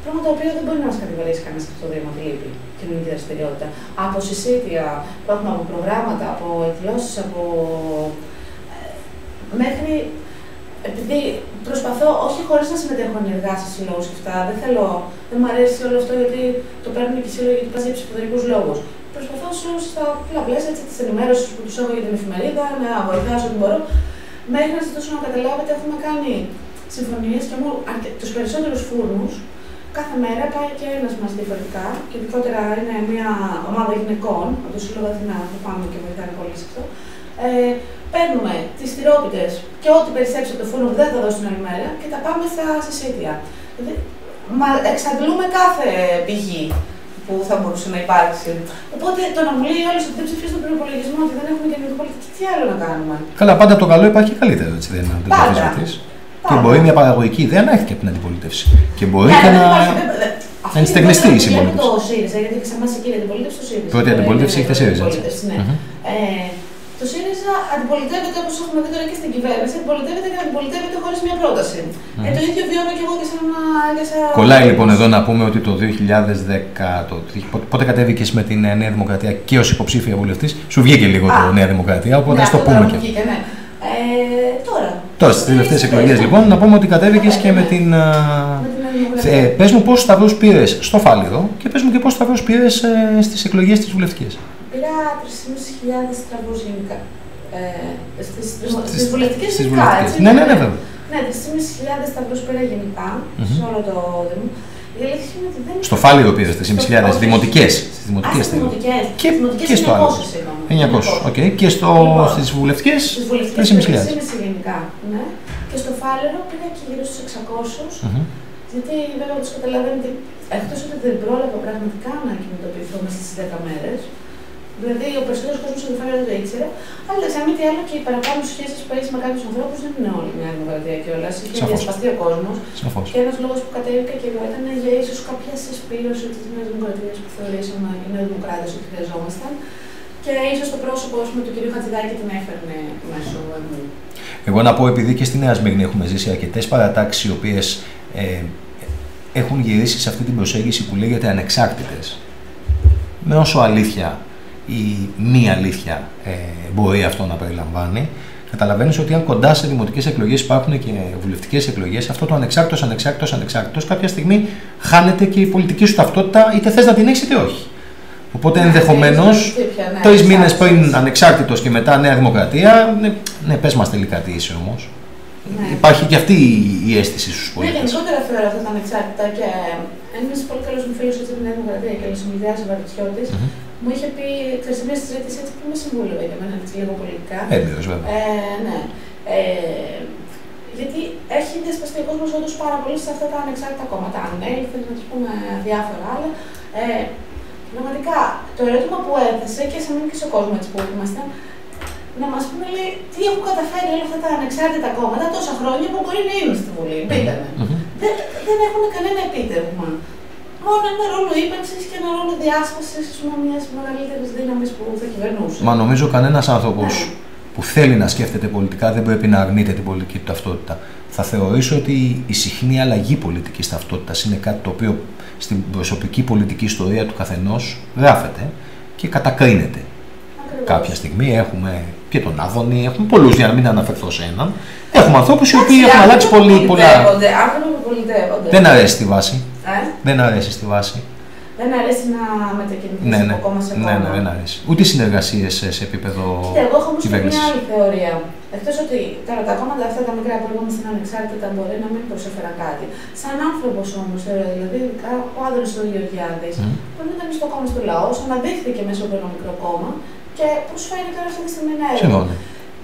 Πράγμα το οποίο δεν μπορεί να μας κατηγορήσει κανένα αυτό το Δήμο ότι λείπει κοινωνική δραστηριότητα. Από συσίτια που έχουμε από προγράμματα, από εκδηλώσεις, από. Ε, μέχρι. Επειδή προσπαθώ, όχι χωρίς να συμμετέχω ενεργά σε συλλόγους και αυτά, δεν θέλω. Δεν μου αρέσει όλο αυτό γιατί το παίρνουν και οι σύλλογοι γιατί πα για ψηφοδρικού λόγους. Προσπαθώ σε όλους στα απλά πλαίσια τη ενημέρωση που τους έχω για την εφημερίδα, να βοηθάω ό,τι μπορώ. Μέχρι να ζητήσω να καταλάβετε, έχουμε κάνει συμφωνίες και μου τους περισσότερους φούρνους Κάθε μέρα πάει και ένας μας διαφορετικά και ειδικότερα είναι μια ομάδα γυναικών από το Σύλλογο Αθηνά που πάμε και βοηθάνε πολύ σε αυτό. Ε, παίρνουμε τις τυρόπιτε και ό,τι περισσέψει από το φούρνο που δεν θα δώσουν άλλη μέρα και τα πάμε στα συσίτια. Δηλαδή, μα εξαντλούμε κάθε πηγή που θα μπορούσε να υπάρξει. Οπότε το να μου λέει άλλος ότι δεν ψηφίζει τον προπολογισμό, ότι δεν έχουμε κοινωνική πολιτική, τι άλλο να κάνουμε; Καλά, πάντα το καλό υπάρχει καλύτερο, έτσι δεν είναι. Πάντα. Και μπορεί μια παραγωγική ιδέα να έχει και από την αντιπολίτευση. Και μπορεί ναι, και να. Να είναι στεγνιστή η συμπολίτευση. το ΣΥΡΙΖΑ, γιατί και σε εμάς εκεί η αντιπολίτευση του ΣΥΡΙΖΑ. Πρώτη αντιπολίτευση έχει ΣΥΡΙΖΑ. Ναι. Ε, το ΣΥΡΙΖΑ αντιπολιτεύεται όπως έχουμε δει τώρα και στην κυβέρνηση, αντιπολιτεύεται και αντιπολιτεύεται χωρίς μια πρόταση. Ε, το ίδιο βιώνω και εγώ και σαν ένα. Κολλάει λοιπόν εδώ να πούμε ότι το 2010. Το, πότε κατέβηκες με την Νέα Δημοκρατία και ως υποψήφια βουλευτής, σου βγήκε λίγο το Νέα Δημοκρατία, οπότε ας το πούμε και. Ε, τώρα. Τώρα, στις τελευταίες εκλογές λοιπόν, να πούμε ότι κατέβηκες και με την. Ε, πες μου πόσους σταυρούς πήρες στο Φάληρο και πες μου και πόσους σταυρούς πήρες ε, στις εκλογές της βουλευτικές. Πήρα 3.500 σταυρούς γενικά. Ε, στις, στις βουλευτικές γενικά, έτσι. Ναι, ναι, ναι, βέβαια. Ναι, 3.500 σταυρούς πήρα γενικά, mm-hmm. σε όλο το Δήμο. Στο Φάληρο πήρες 3.500 δημοτικές. Στις δημοτικές Και, και στο άλλο. 900. Okay. Και στο, λοιπόν, στις βουλευτικές 3.500. γενικά. Ναι. Και στο Φάληρο πήγα και γύρω στους 600. Mm-hmm. Γιατί βέβαια όπως καταλαβαίνετε, εκτός ότι δεν πρόλαβα πραγματικά να κινητοποιηθώ μέσα στις 10 μέρες, Δηλαδή, ο περισσότερος κόσμος ενδιαφέρεται δεν το ήξερε. Αλλά σαν μη τι άλλο και οι παραπάνω σχέσεις που έχεις με κάποιους ανθρώπους δεν είναι όλη μια δημοκρατία κιόλας. Είχε διασπαστεί ο κόσμος. Και ένας λόγος που κατέβηκα και εγώ ήταν για ίσως κάποια συσπήρωση της Νέας Δημοκρατίας που θεωρήσαμε οι Νέοι Δημοκράτες ότι χρειαζόμασταν. Και ίσως το πρόσωπο πούμε, του κ. Χατζηδάκη την έφερνε μέσω μου. Εγώ να πω, επειδή και στη Νέα Σμύρνη έχουμε ζήσει αρκετές παρατάξεις οι οποίες ε, έχουν γυρίσει σε αυτή την προσέγγιση που λέγεται ανεξάρτητες. Με όσο αλήθεια ή μη αλήθεια ε, μπορεί αυτό να περιλαμβάνει, καταλαβαίνεις ότι αν κοντά σε δημοτικές εκλογές υπάρχουν και βουλευτικές εκλογές, αυτό το ανεξάρτητος, ανεξάρτητος, ανεξάρτητος, κάποια στιγμή χάνεται και η πολιτική σου ταυτότητα, είτε θες να την έχεις είτε όχι. Οπότε Ναι, ενδεχομένως τρεις μήνες πια, ναι, τρεις μήνες ανεξάρτητος. πριν ανεξάρτητος και μετά Νέα Δημοκρατία. Ναι, ναι πες μας τελικά τι είσαι όμως. Ναι. Υπάρχει και αυτή η- η αίσθηση στους Ναι, πολίτες. γενικότερα θεωρώ αυτά τα ανεξάρτητα και ένας πολύ καλός μου φίλος από την Νέα Δημοκρατία και Λεσομιλιά Βαριτσιώτη Μμμ. Μου είχε πει ξέρεις, σε μια συζήτηση έτσι που με συμβούλευε για μένα έτσι λίγο πολιτικά. Έμπειρο, βέβαια. Ε, ναι. Ε, γιατί έχει διασπαστεί ο κόσμος όντως πάρα πολύ σε αυτά τα ανεξάρτητα κόμματα. Αν έλθει, να τους πούμε διάφορα άλλα. Ε, πραγματικά το ερώτημα που έθεσε και σε μένα και σε κόσμο έτσι που ήμασταν, να μας πούμε λέει, τι έχουν καταφέρει όλα αυτά τα ανεξάρτητα κόμματα τόσα χρόνια που μπορεί να είναι στη Βουλή. Πείτε με. Μμμ. Δεν, δεν έχουν κανένα επίτευγμα. Μόνο ένα ρόλο ύπαρξης και ένα ρόλο διάσπασης μιας μεγαλύτερης δύναμης που θα κυβερνούσε. Μα νομίζω κανένας άνθρωπος Ναι. που θέλει να σκέφτεται πολιτικά δεν πρέπει να αρνείται την πολιτική του ταυτότητα. Θα θεωρήσω ότι η συχνή αλλαγή πολιτικής ταυτότητας είναι κάτι το οποίο στην προσωπική πολιτική ιστορία του καθενός γράφεται και κατακρίνεται. Ακριβώς. Κάποια στιγμή έχουμε και τον Άδωνη, έχουμε πολλούς για να μην αναφερθώ σε έναν. Έχουμε ανθρώπους οι οποίοι Εντάξει, έχουν αλλάξει άνθρωποι πολύ, που πολλά. πολιτεύονται, Άνθρωποι που πολιτεύονται. Δεν αρέσει στη βάση. Ε; Δεν αρέσει στη βάση. Δεν αρέσει να μετακινηθείς Ναι, ναι. από κόμμα σε κόμμα. ναι, ναι, δεν αρέσει. Ούτε συνεργασίες σε, σε επίπεδο Κοίτα, εγώ έχω όμως και κυβέρνησης. μια άλλη θεωρία. Εκτός ότι τώρα τα κόμματα αυτά τα μικρά που είμαστε ανεξάρτητα μπορεί να μην προσέφεραν κάτι. Σαν άνθρωπος όμως, δηλαδή ειδικά ο άντρας του Γεωργιάδης, Μμ. που ήταν στο κόμμα του λαού, αναδείχθηκε μέσα από ένα μικρό κόμμα και προσφέρει τώρα αυτή τη στιγμή ένα έργο.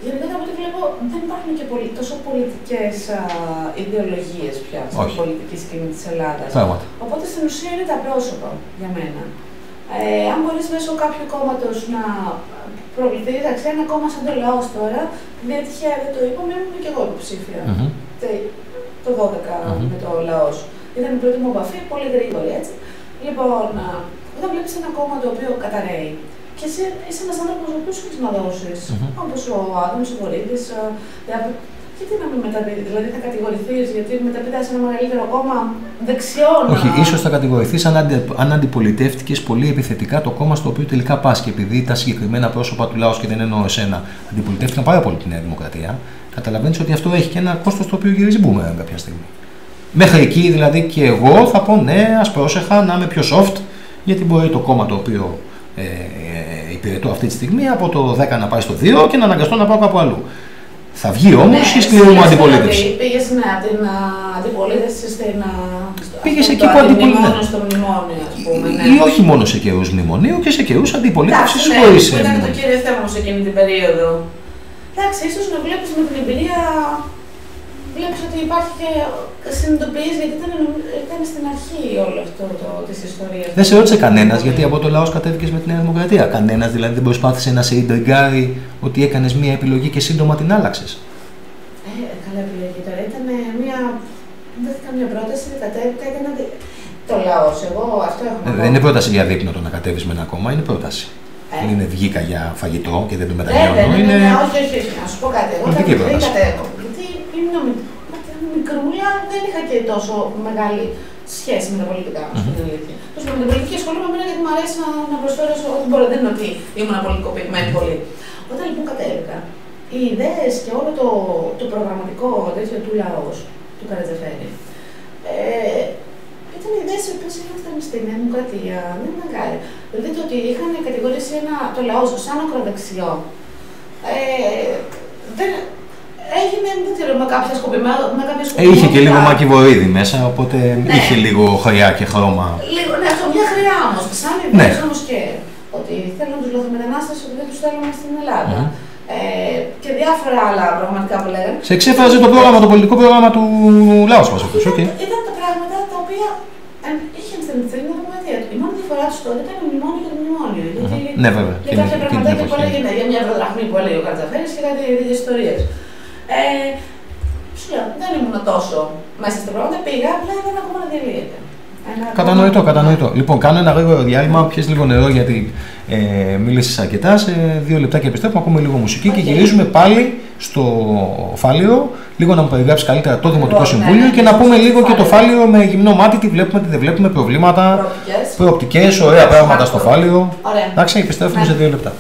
Συμφωνώ. Γενικότερα από ό,τι βλέπω δεν υπάρχουν και πολύ, τόσο πολιτικές ιδεολογίες πια στην Όχι. πολιτική σκηνή της Ελλάδας. Πράγματι. Οπότε στην ουσία είναι τα πρόσωπα για μένα. Ε, αν μπορείς μέσω κάποιου κόμματος να προβληθεί, εντάξει, ένα κόμμα σαν το λαός τώρα, δεν τυχαία δεν το είπαμε, ήμουν και εγώ υποψήφια. Μμμ. Τε- Το 12 Μμμ. με το λαός. Ήταν η πρώτη μου επαφή, πολύ γρήγορη έτσι. Λοιπόν, α, όταν βλέπεις ένα κόμμα το οποίο καταραίει και εσύ είσαι ένας άνθρωπος ο οποίος έχεις να δώσει, Μμμ. όπως ο Άδωνο, ο Βορύδης, γιατί να μην μεταπηδεί, δηλαδή θα κατηγορηθείς γιατί μεταπηδάς σε ένα μεγαλύτερο κόμμα δεξιών. Όχι, ίσως θα κατηγορηθείς αν, αντι, αν αντιπολιτεύτηκες πολύ επιθετικά το κόμμα στο οποίο τελικά πας. Και επειδή τα συγκεκριμένα πρόσωπα του λαού και δεν εννοώ εσένα, αντιπολιτεύτηκαν πάρα πολύ τη Νέα Δημοκρατία, καταλαβαίνεις ότι αυτό έχει και ένα κόστος το οποίο γυρίζει μπούμεραν κάποια στιγμή. Μέχρι εκεί δηλαδή και εγώ θα πω ναι, ας πρόσεχα να είμαι πιο soft, γιατί μπορεί το κόμμα το οποίο ε, ε, υπηρετώ αυτή τη στιγμή από το 10 να πάει στο 2 και να αναγκαστώ να πάω κάπου αλλού. Θα βγει όμως Ναι, η σκληρή μου αντιπολίτευση. Πήγες ναι, από την α, αντιπολίτευση στην. α, στο- Πήγες αυτό εκεί το που αντιπολι- αντιμνημόνιο στο μνημόνιο, ας πούμε. Ναι. Ή όχι μόνο σε καιρούς μνημονίου και σε καιρούς αντιπολίτευσης Εντάξει, ναι, χωρίς που ήταν το κύριο θέμα όμω εκείνη την περίοδο. Εντάξει, ίσως να βλέπεις με την εμπειρία. Βλέπεις ότι υπάρχει και συνειδητοποιείς γιατί ήταν, ήταν στην αρχή όλο αυτό το, της ιστορίας. Δεν σε ρώτησε κανένας γιατί από το λαός κατέβηκες με τη Νέα Δημοκρατία. Κανένας δηλαδή δεν προσπάθησε να σε ιντριγκάρει ότι έκανες μία επιλογή και σύντομα την άλλαξες. Ε, καλά επιλογή τώρα. Ήταν μια. Δεν δέχτηκα μια πρόταση, κατέβηκα, ήταν. αδι- Το λαός, εγώ αυτό έχω να πω. Δεν είναι πρόταση για δείπνο το να κατέβεις με ένα κόμμα, είναι πρόταση. Ε. Δεν είναι βγήκα για φαγητό και δεν το Ναι, ναι, μετανιώνω. ναι, ναι, Είναι... ναι, όχι, όχι, όχι, να σου πω κάτι. Εγώ Πολιτική δεν πρόταση. Κατέβω. Γιατί ήμουν μι- μικρούλα, δεν είχα και τόσο μεγάλη σχέση με τα πολιτικά, να σου πω την αλήθεια. Τόσο με την πολιτική ασχολούμαι εμένα γιατί μου αρέσει να, να προσφέρω σε ό,τι μπορώ. Δεν είναι ότι ήμουν πολιτικοποιημένη πολύ. Όταν λοιπόν κατέβηκα, οι ιδέες και όλο το, το προγραμματικό τέτοιο του λαός, του Καρατζαφέρη, ε, ήταν ιδέες οι οποίες ήμασταν στη Νέα Δημοκρατία. Δεν ήταν κάτι. Δηλαδή το ότι είχαν κατηγορήσει ένα, το λαό σαν ακροδεξιό. Ε, δεν, έγινε, δεν ξέρω, με κάποια σκοπιμά- με κάποια Ε, σκοπιμότητα. είχε και λίγο μακιβοίδη μέσα, οπότε Ναι. είχε λίγο χρειά και χρώμα. Λίγο, ναι, αυτό μια χρειά όμως. Σαν Ναι. ιδέε όμω και ότι θέλουν τους λαθρομετανάστε ότι δεν τους θέλουμε στην Ελλάδα. Μμμ. Ε, και διάφορα άλλα πραγματικά που λέγανε. Σε εξέφραζε το πρόγραμμα, το πολιτικό πρόγραμμα του λαού μας αυτός. Ήταν, Okay. ήταν τα πράγματα τα οποία ε, είχαν στην Εθνική Δημοκρατία. Η μόνη διαφορά τους τότε ήταν το μνημόνιο και το μνημόνιο. Γιατί Ναι, βέβαια. για Εκείνη- κάποια εκείνη την πραγματάκια που εποχή. έλεγε ναι, για μια ευρωδραχμή που έλεγε ο Καρτζαφέρη και κάτι τέτοιε ιστορίες. Ε, σου λέω, δεν ήμουν τόσο μέσα στα πράγματα, πήγα, απλά ήταν ακόμα να διαλύεται. Ένα ακόμα- Κατανοητό, κατανοητό. Λοιπόν, κάνω ένα γρήγορο διάλειμμα, πιες λίγο νερό γιατί ε, μίλησες αρκετά. Σε δύο λεπτά και επιστρέφουμε, ακούμε λίγο μουσική και Οκ. γυρίζουμε πάλι στο Φάληρο. Λίγο να μου περιγράψει καλύτερα το Δημοτικό Λοιπόν, ναι, Συμβούλιο ναι, και να ναι, πούμε στο λίγο και το Φάληρο. Φάληρο με γυμνό μάτι, τι βλέπουμε, τι δεν βλέπουμε, προβλήματα, Προοπτικές. προοπτικές, ωραία πράγματα στο Φάληρο. Ωραία. Εντάξει, επιστρέφουμε Ναι. σε δύο λεπτά.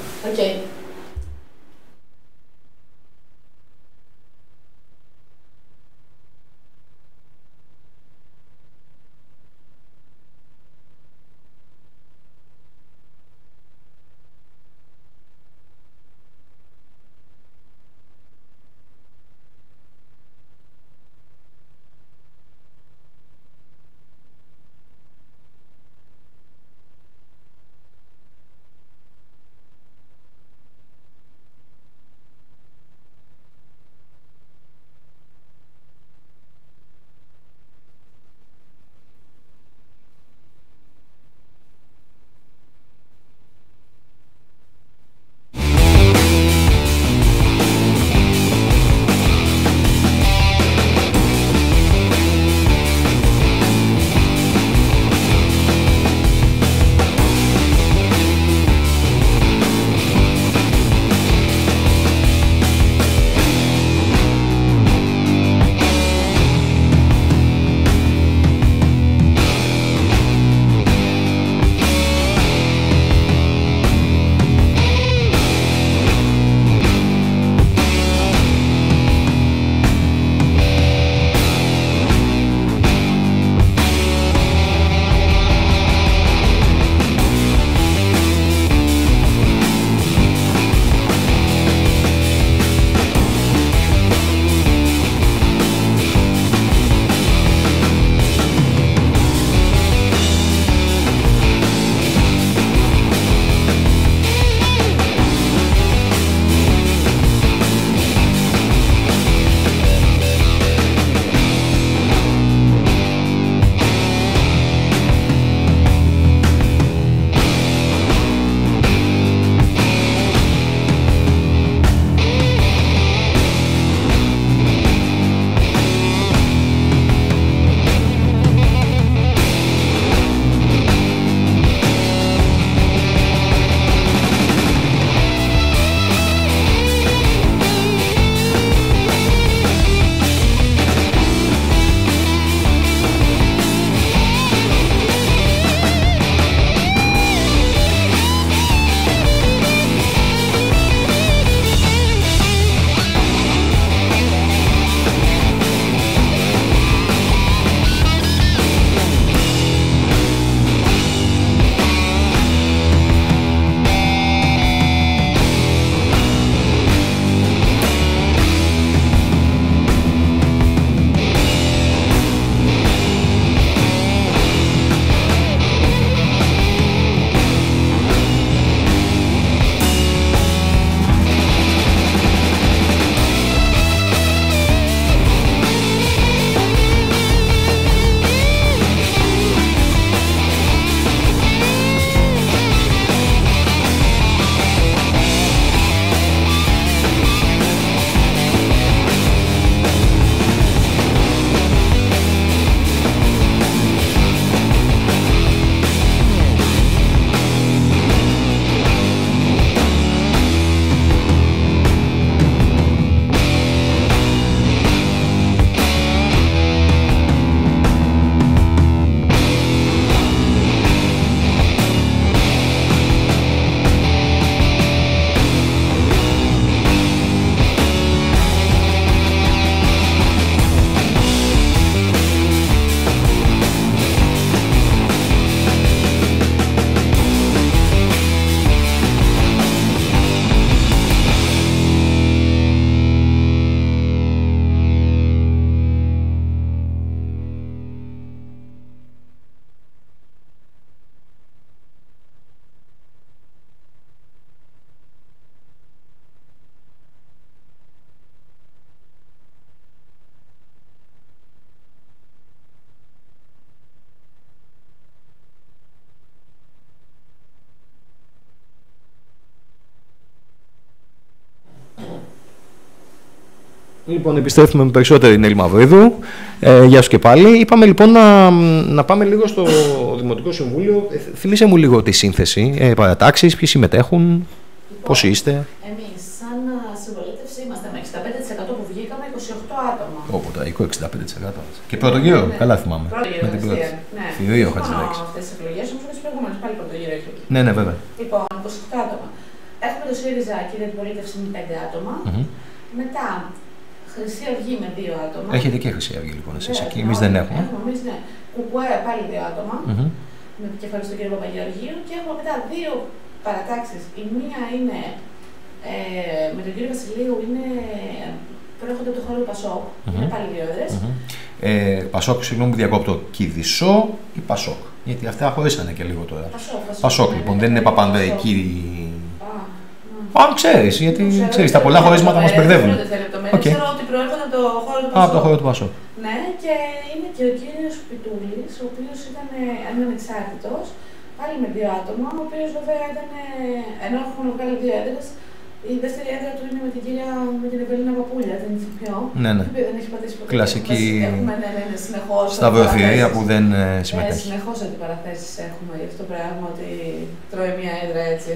Λοιπόν, επιστρέφουμε με περισσότερη Νέλη Μαυρίδου. Ε, γεια σου και πάλι. Είπαμε λοιπόν να, να πάμε λίγο στο Δημοτικό Συμβούλιο. Ε, θυμήσε μου λίγο τη σύνθεση, ε, παρατάξεις, ποιοι συμμετέχουν, Λοιπόν, πώς είστε. Εμείς, σαν α, συμπολίτευση, είμαστε με 65% που βγήκαμε 28 άτομα. Όπου τα 65%. Και πρώτο γύρο, Ναι, ναι. καλά θυμάμαι. Πρώτο γύρο, με την πρώτη. δεξιά, Ναι. Θηρίο Όχι Χατζηδάκης. μόνο αυτές τις εκλογές, όμως και τις προηγούμενες, πάλι πρώτο γύρο έχει. Ναι, ναι, βέβαια. Λοιπόν, 28 άτομα. Έχουμε το ΣΥΡΙΖΑ και την αντιπολίτευση με 5 άτομα. Μμμ. Μετά, Χρυσή Αυγή με 2 άτομα. Έχετε και Χρυσή Αυγή λοιπόν εσείς Βέβαια, εκεί. ναι, Εμείς δεν έχουμε. Έχουμε εμείς, ναι. Κουκουέ πάλι 2 άτομα. Μμμ. Με επικεφαλή τον κύριο Παπαγεωργίου. Και έχουμε μετά δύο παρατάξεις. Η μία είναι ε, με τον κύριο Βασιλείου, είναι, προέρχονται από το χώρο του Πασόκ. Μμμ. Είναι πάλι δύο έδρες. Μμμ. Ε, Πασόκ, συγγνώμη που διακόπτω. Κηδισό ή Πασόκ. Γιατί αυτά χωρίσανε και λίγο τώρα. Πασόκ, Πασόκ, Πασόκ ναι, λοιπόν, ναι, δεν είναι ναι, Παπανδρεϊκή. Α, ναι. Αν ξέρει, γιατί Δεν ξέρω, ξέρει, δεν τα πολλά ξέρω χωρίσματα μα λεπτομέρειες, μπερδεύουν. δεν ξέρω λεπτομέρειες. Οκ. Ξέρω ότι προέρχονται από το χώρο του Α, από το Πασόκ. χώρο του Πασόκ. Ναι, και είναι και ο κύριος Πιτούλης, ο οποίος ήταν ε, ένα ανεξάρτητος, πάλι με δύο άτομα, ο οποίος βέβαια ήταν, ε, ενώ έχουν βγάλει δύο έδρες, η δεύτερη έδρα του είναι με την κυρία, με την Ευελίνα Παπούλια, την ηθοποιό. Ναι, ναι. η οποία δεν έχει πατήσει ποτέ. Κλασική Έχουμε, ναι, ναι, ναι, συνεχώς. Σταυροθυρία που δεν ε, Ε, συμμετέχει. συνεχώς αντιπαραθέσεις έχουμε για αυτό το πράγμα, ότι τρώει μια έδρα έτσι.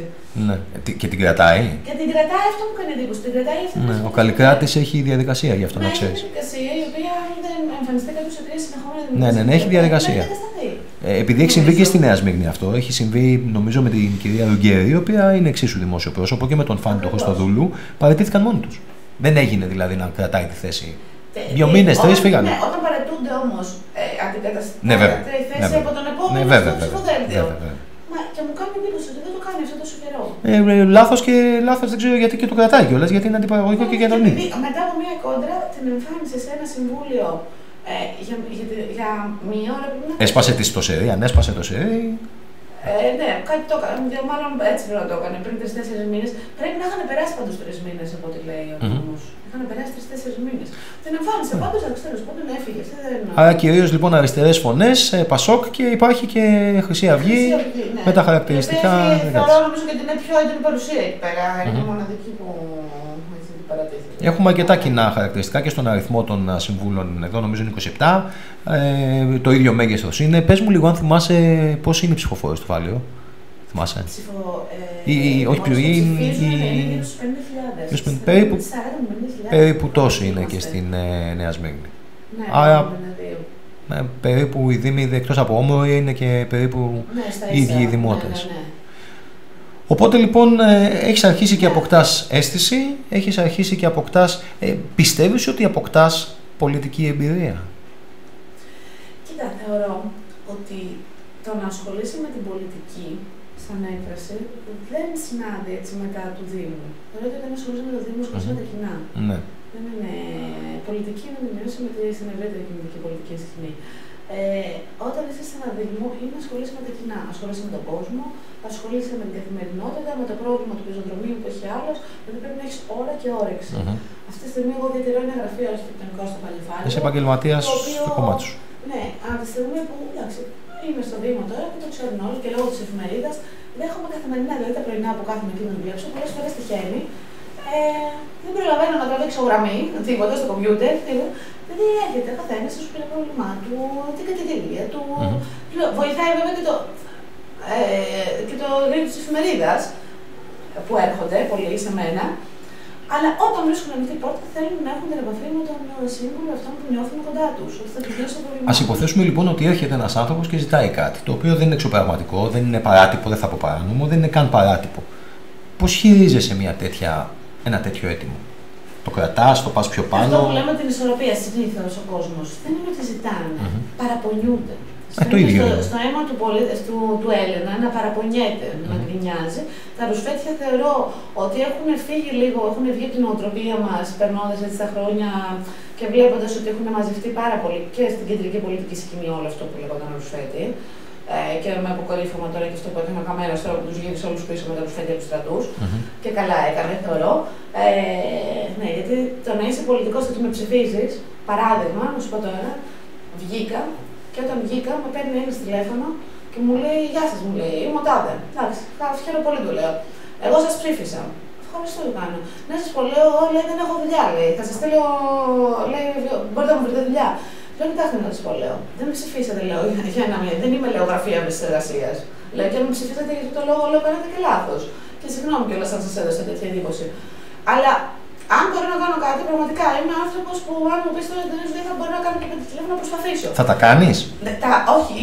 Ναι. Ε, τι- Και την κρατάει; Και την κρατάει, αυτό μου κάνει εντύπωση, την κρατάει αυτή. Ναι. Ο Καλλικράτης έχει διαδικασία γι' αυτό Ναι, να είναι ξέρεις. διαδικασία η οποία αν δεν εμφανιστεί κάποιος σε τρία συνεχόμενα Ναι, ναι, ναι, έχει διαδικασία. Δεν κατασταθεί. Ε, επειδή έχει συμβεί και στη Νέα Σμύρνη αυτό, έχει συμβεί νομίζω με την κυρία Ρουγκέρη, η οποία είναι εξίσου δημόσιο πρόσωπο και με τον Φάνη τον Ακριβώς. Χριστοδούλου, παραιτήθηκαν μόνοι τους. Δεν έγινε δηλαδή να κρατάει τη θέση. Τε- Δύο ε, μήνες, τρεις όταν- φύγανε. Ναι, όταν παρετούνται όμως ε, αντικαταστάται Ναι, βέβαια. η θέση Ναι, βέβαια. από τον επόμενο Ναι, βέβαια, στο βέβαια. ψηφοδέλτιο. βέβαια, βέβαια. Μα και μου κάνει εντύπωση ότι δεν το κάνει αυτό τόσο καιρό. Ε, λάθος και λάθος δεν ξέρω γιατί και το κρατάει κιόλας, γιατί είναι αντιπαραγωγικό και για τον επειδή ίδιο. μετά από μία κόντρα την εμφάνισε σε ένα συμβούλιο ε, για, για, τη- για μία ώρα που ήμουν. Έσπασε τη το σερί, αν έσπασε το σερί. Ε, ναι, κάτι το έκανε. και Μάλλον έτσι πρέπει να το έκανε πριν τρει-τέσσερι μήνες. Πρέπει να είχαν περάσει πάντως τρεις μήνες από ό,τι λέει ο Μμμ. νόμος. Είχαν περάσει τρει-τέσσερι μήνες. Την εμφάνισε πάντως, δεν ξέρω, πάντων έφυγε. αυτή δεν είναι. Άρα κυρίω λοιπόν αριστερές φωνές, Πασόκ και υπάρχει και Χρυσή Αυγή. Χρυσή Αυγή, ναι. με τα χαρακτηριστικά Η οποία έχει, δεκάτης. Θεωρώ νομίζω ότι είναι πιο έντονη παρουσία εκεί πέρα. Είναι Μμμ. η μοναδική που έτσι παρατίθεται. Έχουμε αρκετά κοινά χαρακτηριστικά και στον αριθμό των α, συμβούλων εδώ, νομίζω είναι 27. Ε, το ίδιο μέγεθος είναι. Πες μου λίγο αν θυμάσαι πώς είναι οι ψηφοφόρε του Βάλιο. Θυμάσαι; Ψηφο, ε, Η- η- όχι, όσοι η- ψηφίζουν η- είναι γύρω στους 50.000. Γύρω στους Στις 50, 40-50.000. Περίπου τόσο είναι και είμαστε. στην ε, Νέα Σμύρνη. Ναι, Άρα- είναι δύο. Ε, περίπου οι Δήμοι εκτός από Όμορφη είναι και περίπου Ναι, στα οι ίδιοι ίσα. οι δημότες. Ναι, ναι, ναι. Οπότε λοιπόν ε, έχεις αρχίσει και αποκτάς αίσθηση, έχεις αρχίσει και αποκτάς, ε, πιστεύεις ότι αποκτάς πολιτική εμπειρία; Κοίτα, θεωρώ ότι το να ασχολείσαι με την πολιτική σαν έκφραση δεν συνάδει έτσι μετά του Δήμου. Θεωρώ ότι όταν ασχολείσαι με το Δήμο, ασχολείσαι με τα κοινά. Ναι. Δεν είναι πολιτική, είναι δημιουργήσει με τη- στην ευρύτερη κοινωνική πολιτική σκηνή. Ε, όταν είσαι σε ένα Δήμο, είναι να ασχολείσαι με τα κοινά. Ασχολείσαι με τον κόσμο, ασχολείσαι με την καθημερινότητα, με το πρόβλημα του πεζοδρομίου που έχει άλλος, δηλαδή πρέπει να έχεις ώρα και όρεξη. Μμμ. Αυτή τη στιγμή εγώ διατηρώ ένα γραφείο αρχιτεκτονικός στο Παλαιφάρι. Είσαι επαγγελματίας το οποίο- στο κομμάτι σου. Ναι, από τη στιγμή που εντάξει, είμαι στο Δήμο τώρα που το ξέρουν όλοι και λόγω της εφημερίδας, δέχομαι καθημερινά. Δηλαδή τα πρωινά που κάθομαι εκεί να δουλέψω, πολλές φορές τυχαίνει. Ε, δεν προλαβαίνω να τραβήξω γραμμή, τίποτα στο κομπιούτερ, τίποτα. Δηλαδή έρχεται ο καθένας, σου πει το πρόβλημά του, την κατηγορία του. Μμμ. Βοηθάει βέβαια και το, ε, και το ρήμα της εφημερίδας που έρχονται πολύ σε μένα. Αλλά όταν βρίσκουν ανοιχτή πόρτα, θέλουν να έχουν την επαφή με τον σύμβουλο αυτόν που νιώθουν κοντά τους. Ότι θα τους λύσει το πρόβλημά Α τους. υποθέσουμε λοιπόν ότι έρχεται ένας άνθρωπος και ζητάει κάτι, το οποίο δεν είναι εξωπραγματικό, δεν είναι παράτυπο, δεν θα πω παράνομο, δεν είναι καν παράτυπο. Πώς χειρίζεσαι μια τέτοια, ένα τέτοιο έτοιμο. Το κρατάς, το πας πιο πάνω. Αυτό που λέμε την ισορροπία συνήθως ο κόσμος δεν είναι ότι ζητάνε, Μμμ. παραπονιούνται. Ε, το ίδιο στο, είναι. στο αίμα του, πολί, του, του Έλληνα να παραπονιέται, να Μμμ. γκρινιάζει. Τα ρουσφέτια θεωρώ ότι έχουν φύγει λίγο, έχουν βγει από την οτροπία μας περνώντας έτσι τα χρόνια και βλέποντας ότι έχουν μαζευτεί πάρα πολύ και στην κεντρική πολιτική σκηνή όλο αυτό που λεγόταν ρουσφέτη. Ε, και με αποκορύφωμα τώρα και αυτό που έκανε ο Καμέρα τώρα που τους γύρισε όλους πίσω με τα ρουσφέτια τους στρατούς. Μμμ. Και καλά έκανε, θεωρώ. Ε, ναι, γιατί το να είσαι πολιτικός και με ψηφίζει, παράδειγμα, να σου πω τώρα, βγήκα και όταν βγήκα με παίρνει ένας τηλέφωνο και μου λέει: Γεια σας, μου λέει, είμαι ο Τάδε. Εντάξει, χα- χαίρομαι πολύ, του λέω. Εγώ σας ψήφισα. Χωρί το κάνω. Ναι, σας πω, λέω, λέει, δεν έχω δουλειά. Λέει. Θα σας στείλω, λέει, μπορείτε να μου βρείτε δουλειά. Λέω, κοιτάξτε να σα πω, λέω. Δεν με ψηφίσατε, λέω, για να μην. Δεν είμαι, λέω, γραφεία με εργασία. Λέω, και αν με ψηφίσατε για το λόγο, λέω, κάνατε και λάθος. Και συγγνώμη κιόλας αν σας έδωσα τέτοια εντύπωση. Αλλά αν μπορώ να κάνω κάτι, πραγματικά είμαι άνθρωπος που αν μου πεις τώρα δεν δεν θα μπορώ να κάνω και πέντε τηλέφωνα να προσπαθήσω. Θα τα κάνεις; Τα, όχι,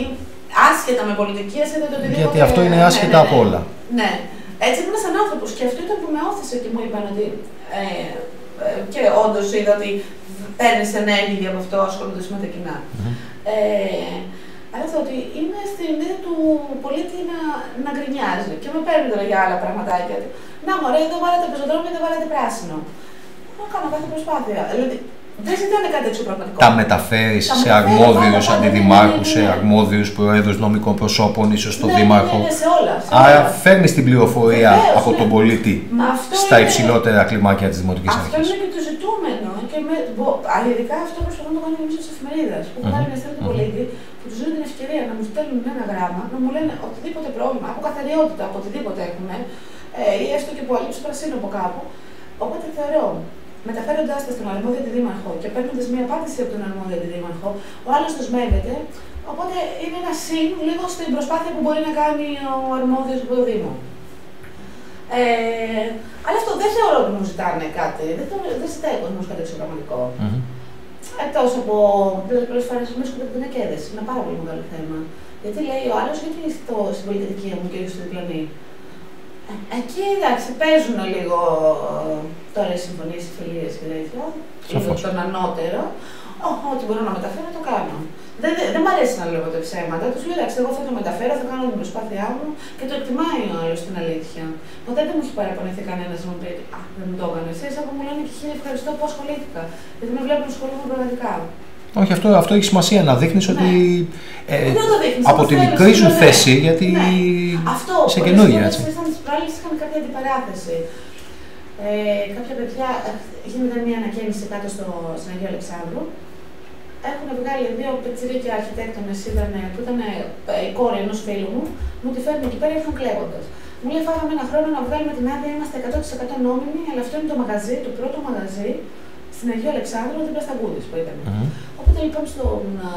άσχετα με πολιτική, άσχετα το οτιδήποτε. Γιατί αυτό είναι ναι, άσχετα ναι, ναι, από όλα. Ναι. Έτσι ήμουν σαν άνθρωπος και αυτό ήταν που με όθησε και μου είπαν ότι. Ε, ε, και όντως είδα ότι παίρνεις ενέργεια από αυτό, ασχολούνται με τα κοινά. Μμμ. Ε, αλλά αυτό ότι είμαι στην ιδέα του πολίτη να, να γκρινιάζει και με παίρνει τώρα για άλλα πραγματάκια. Να μωρέ, εδώ βάλατε πεζοδρόμιο, δεν βάλατε πράσινο. Να κάνω κάθε προσπάθεια. Δηλαδή, δεν ζητάνε κάτι έξω πραγματικό. Τα μεταφέρεις Τα σε μεταφέρω αρμόδιους πάντα, πάντα, αντιδημάρχους, ναι, ναι, σε ναι. αρμόδιους προέδρους νομικών προσώπων, ίσως στον Ναι, δήμαρχο. Ναι, ναι, σε όλα. Σε Άρα όλα. φέρνεις την πληροφορία Βεβαίως, από ναι. τον πολίτη Μα αυτό στα είναι- υψηλότερα κλιμάκια της Δημοτικής Αυτό Αρχής. είναι και το ζητούμενο. Και με, μπο, α, ειδικά αυτό προσπαθούμε να κάνουμε εμείς ως εφημερίδα. Που Μμμ. έχουμε άλλη μια του Μμμ. πολίτη που τους δίνουν την ευκαιρία να μου στέλνουν ένα γράμμα, να μου λένε οτιδήποτε πρόβλημα, από καθαριότητα, από οτιδήποτε έχουν, ε, ή έστω και που αλείψει πρασίνο από κάπου. Οπότε θεωρώ, μεταφέροντάς τα στον αρμόδιο αντιδήμαρχο και παίρνοντας μια απάντηση από τον αρμόδιο αντιδήμαρχο, ο άλλος δεσμεύεται. Οπότε είναι ένα συν λίγο στην προσπάθεια που μπορεί να κάνει ο αρμόδιος από το Δήμο. Ε, αλλά αυτό δεν θεωρώ ότι μου ζητάνε κάτι. Δεν, το, δεν ζητάει ο κόσμος κάτι εξωπραγματικό. Μμμ. Εκτός από πολλέ φορές με σκοπό την εκέδεση. Είναι ένα πάρα πολύ μεγάλο θέμα. Γιατί λέει ο άλλος, γιατί στο, στην πολιτική μου και στο διπλανή. Ε, εκεί εντάξει, παίζουν λίγο ε, τώρα οι συμφωνίες, οι φιλίες και τέτοια. Λίγο Σαφώς. τον ανώτερο. Ω, ό,τι μπορώ να μεταφέρω, το κάνω. Δεν, δεν, δεν μ' αρέσει να λέω τα ψέματα. Τους λέω εντάξει, εγώ θα το μεταφέρω, θα κάνω την προσπάθειά μου και το εκτιμάει ο άλλος την αλήθεια. Ποτέ δεν μου έχει παραπονεθεί κανένας να μου πει Α, δεν μου το έκανες. Εσύ από μου λένε και χίλια ευχαριστώ που ασχολήθηκα. Γιατί με βλέπουν ασχολούμαι πραγματικά. Όχι, αυτό, αυτό έχει σημασία να δείχνεις ότι. Ε, Δεν το δείχνεις, από το τη θέλεις, μικρή σου το θέλεις. θέση, γιατί Ναι. Αυτό. είσαι πολλές καινούργια φορές έτσι. Ήσαν τις προάλλες, είχαν κάποια αντιπαράθεση. Ε, κάποια παιδιά, ε, γίνεται μια ανακαίνιση κάτω στο, στην Αγία Αλεξάνδρου. Έχουν βγάλει δύο πετσυρίκια αρχιτέκτονες ήταν, που ήταν ε, η κόρη ενός φίλου μου, μου τη φέρνουν εκεί πέρα ήρθαν κλέβοντα. Μου λέει: Φάγαμε ένα χρόνο να βγάλουμε την άδεια, είμαστε 100% νόμιμοι, αλλά αυτό είναι το μαγαζί, το πρώτο μαγαζί στην Αγία Αλεξάνδρου, δίπλα στα Γκούντι που ήταν. Μμμ. Οπότε λοιπόν στον, α,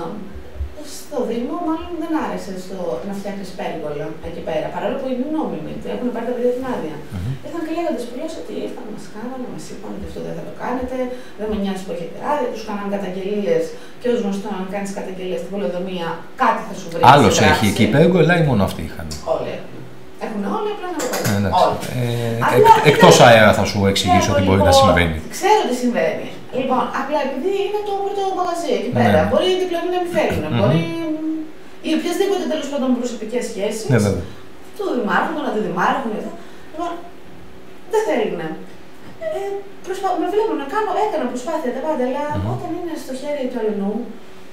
στο Δήμο, μάλλον δεν άρεσε στο, να φτιάχνεις πέργολα εκεί πέρα. Παρόλο που είναι νόμιμοι, έχουν πάρει τα παιδιά την άδεια. Μμμ. Ήρθαν και λέγοντε που λέω ότι ήρθαν, μας κάνανε, μας είπαν ότι αυτό δεν θα το κάνετε, δεν με νοιάζει που έχετε άδεια, τους κάναν καταγγελίες και ως γνωστό, αν κάνεις καταγγελία στην πολεοδομία, κάτι θα σου βρει. Άλλος στην έχει πράξη. εκεί πέργολα ή μόνο αυτοί είχαν; Όλοι έχουν. Έχουν όλοι, απλά να το Ε, κάνουν. εντάξει. Όλοι. Ε, Απλά εκ, είναι- εκτός αέρα θα σου εξηγήσω Ναι, τι μπορεί να λοιπόν, συμβαίνει. Ξέρω τι συμβαίνει. Λοιπόν, απλά επειδή είναι το πρώτο μαγαζί εκεί Ναι. πέρα, μπορεί οι διπλανοί να μην θέλουν. Μμμ. Μπορεί ή οποιασδήποτε τέλος πάντων προσωπικές σχέσεις Ναι, βέβαια. του δημάρχου, των αντιδημάρχων. etc. Λοιπόν, δεν θέλουν. Ε, προσπα... Με βλέπουν να κάνω, έκανα προσπάθεια τα πάντα, αλλά Μμμ. όταν είναι στο χέρι του αλληνού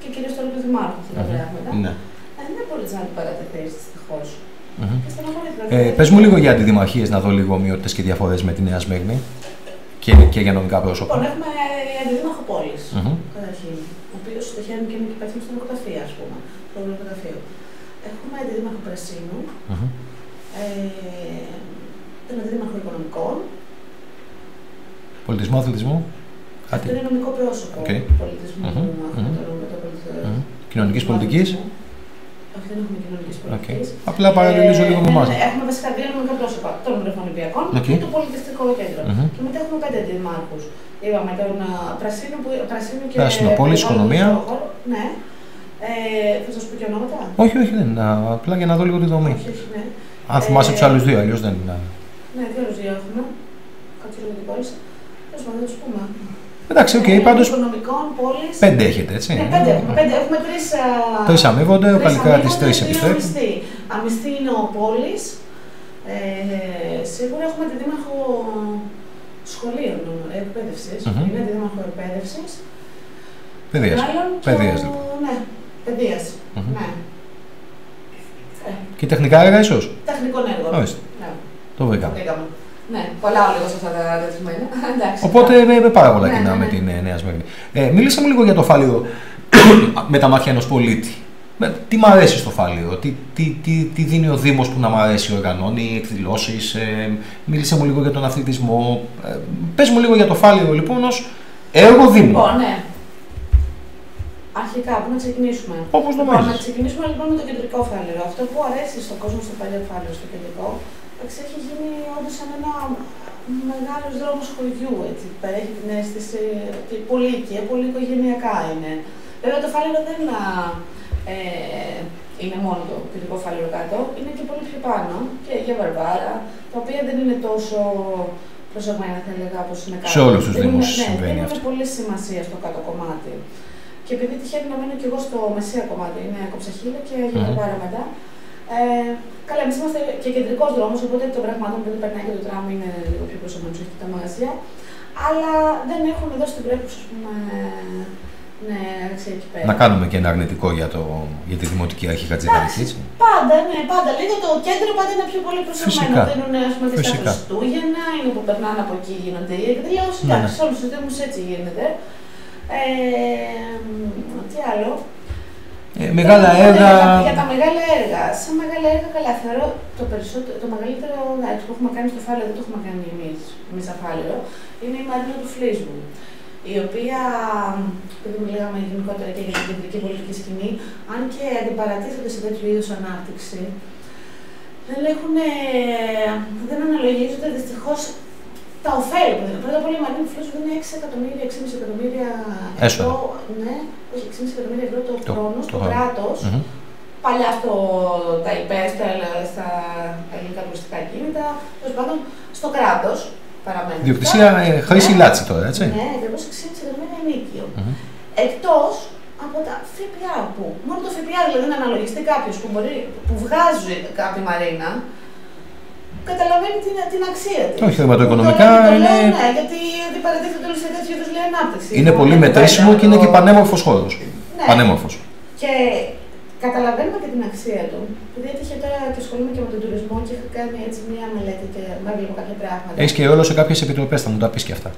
και κυρίως του αλληνού δημάρχου αυτά τα Μμμ. πράγματα, Ναι. ε, δεν μπορείς να του παρατεθείς δυστυχώς. Μμμ. Και στεναχωρήθηκα. Ε, πες μου λίγο για αντιδημαρχίες να δω λίγο ομοιότητες και διαφορές με τη Νέα Σμύρνη και, και για νομικά πρόσωπα. Λοιπόν, έχουμε αντιδήμαρχο πόλης. Μμμ. Καταρχήν. Ο οποίος στο χέρι και είναι και υπεύθυνος στο νοικοταφείο, ας πούμε. Στο νοικοταφείο. Έχουμε αντιδήμαρχο Πρασίνου, Μμμ. ε, τον αντιδήμαρχο Οικονομικών. Πολιτισμό, αθλητισμό, Αυτό κάτι. είναι νομικό πρόσωπο Οκ. πολιτισμού. Μμμ, έχουμε μμμ. το- με το πολιτισμό. Μμμ. Κοινωνικής πολιτικής. Όχι, δεν έχουμε κοινωνική Οκ. πολιτική. Απλά παραλληλίζω λίγο με εμάς. Έχουμε βασικά δύο νομικά πρόσωπα. Τον Ρεφονιπιακών Οκ. και το πολιτιστικό κέντρο. Μμμ. Και μετά έχουμε πέντε αντιδημάρχου. Είπαμε τον α, Πρασίνο, που, Πρασίνο και. Πράσινο, πόλης, περιβάλλον οικονομία. και χώρο. Ναι. Ε, θα σας πω και ονόματα. Όχι, όχι, δεν. α, Απλά για να δω λίγο τη δομή. Όχι, όχι, ναι. Αν θυμάσαι Ε, τους άλλους δύο, αλλιώς δεν είναι. Ναι, δύο άλλους δύο έχουμε. Κάτσε λίγο την πόλη. Τέλος πάντων, θα του πούμε. Εντάξει, οκ, Ε, πάντως Οικονομικών, πόλης. πέντε έχετε, έτσι. Ναι, πέντε έχουμε. Πέντε. Έχουμε τρεις, α, Τρεις αμείβονται, ο τρεις Παλικράτης αμείβονται, τρεις δύο επιστρέφει. αμυστοί. Αμυστή είναι ο Πόλης. Ε, σίγουρα έχουμε τη δήμαρχο σχολείων εκπαίδευσης. Μμμ. Είναι τη δήμαρχο εκπαίδευσης. Παιδείας. Παιδείας, λοιπόν. Ναι, παιδείας. Μμμ. Ναι. Ε, Και τεχνικά έργα, ίσως; τεχνικών έργων. Ορίστε. Ναι, Το βρήκαμε. Βρήκαμε. Ναι, πολλά ο λίγο σε αυτά τα δεδομένα. Εντάξει. Οπότε με, με πάρα πολλά Ναι, κοινά ναι, με ναι. την ε, Νέα Σμύρνη. Ε, μίλησε μου λίγο για το φάλιο με τα μάτια ενός πολίτη. τι μ' αρέσει στο Φάληρο, τι, τι, τι, τι δίνει ο Δήμος που να μ' αρέσει, οργανώνει εκδηλώσεις, ε, μίλησε μου λίγο για τον αθλητισμό. Ε, πες μου λίγο για το Φάληρο λοιπόν ως έργο Δήμου. Λοιπόν, ναι. Αρχικά, πού να ξεκινήσουμε; Όπως το λοιπόν, Να ξεκινήσουμε λοιπόν με το κεντρικό φάληρο. Αυτό που αρέσει στον κόσμο στο παλιό φάληρο, στο κεντρικό, έχει γίνει όντως σαν ένα μεγάλος δρόμος χωριού. Έτσι. Παρέχει την αίσθηση ότι πολύ οικία, πολύ οικογενειακά είναι. Βέβαια το φάληρο δεν ε, είναι μόνο το κεντρικό φάληρο κάτω, είναι και πολύ πιο πάνω και για βαρβάρα, τα οποία δεν είναι τόσο προσωπικά θα έλεγα, όπως είναι κάτω. Σε όλους τους Δήμους ναι, συμβαίνει αυτό. Έχει πολύ σημασία στο κάτω κομμάτι. Και επειδή τυχαίνει να μένω και εγώ στο μεσαία κομμάτι, είναι κοψαχίλα και για mm-hmm. πάρα μετά. Ε, καλά, εμείς είμαστε και κεντρικός δρόμος, οπότε το πραγμάτων που δεν περνάει και το τραμ είναι λίγο πιο προσωπικό, έχει τα μαγαζιά. Αλλά δεν έχουν δώσει την πρέπουσα, ας πούμε, ναι, εκεί πέρα. Να κάνουμε και ένα αρνητικό για, το, για τη Δημοτική Αρχή Χατζηδάκη, έτσι. Πάντα, ναι, πάντα. Λίγο το κέντρο πάντα είναι πιο πολύ προσωπικό. Δίνουν ας πούμε, και στα Χριστούγεννα, είναι που περνάνε από εκεί γίνονται οι εκδηλώσεις. Ναι, ναι. σε όλους τους Δήμους έτσι γίνεται. Ε, τι άλλο. Ε, μεγάλα έργα. Για, για, τα μεγάλα έργα. Σε μεγάλα έργα, καλά, θεωρώ το, περισσότερο, το μεγαλύτερο έργο που έχουμε κάνει στο Φάλερο, δεν το έχουμε κάνει εμείς, εμείς Φάλερο, είναι η Μαρίνα του Φλίσβου. Η οποία, επειδή μιλάμε γενικότερα και για την κεντρική πολιτική σκηνή, αν και αντιπαρατίθεται σε τέτοιου είδου ανάπτυξη, δεν έχουν, δεν αναλογίζονται δυστυχώς τα ωφέλη που δίνουν. Πρώτα απ' όλα η Μαρίνη Φλούς δίνει 6 εκατομμύρια, 6,5 εκατομμύρια ευρώ. Ναι, όχι 6,5 εκατομμύρια ευρώ το, το χρόνο στο κράτος. Mm-hmm. Παλιά στο, τα ΙΠΕ, στα, στα ελληνικά τουριστικά κίνητα, τέλος πάντων στο κράτος παραμένει. Διοκτησία ε, χρήση λάτση τώρα, έτσι. Ναι, ακριβώ 6,5 εκατομμύρια ενίκιο. Mm-hmm. Εκτός από τα ΦΠΑ που μόνο το ΦΠΑ δηλαδή να αναλογιστεί κάποιος που, που βγάζει κάποια μαρίνα, καταλαβαίνει την, την αξία της. Όχι, χρηματοοικονομικά είναι. Ναι, γιατί αντιπαρατίθεται όλοι σε τέτοιου είδου ανάπτυξη. Είναι πολύ μετρήσιμο και είναι και πανέμορφος χώρος. Ναι. Πανέμορφος. Και καταλαβαίνουμε και την αξία του. Δηλαδή έτυχε τώρα και ασχολούμαι και με τον τουρισμό και είχα κάνει έτσι μία μελέτη και βλέπω κάποια πράγματα. Έχεις και ρόλο σε κάποιες επιτροπές, θα μου τα πεις και αυτά.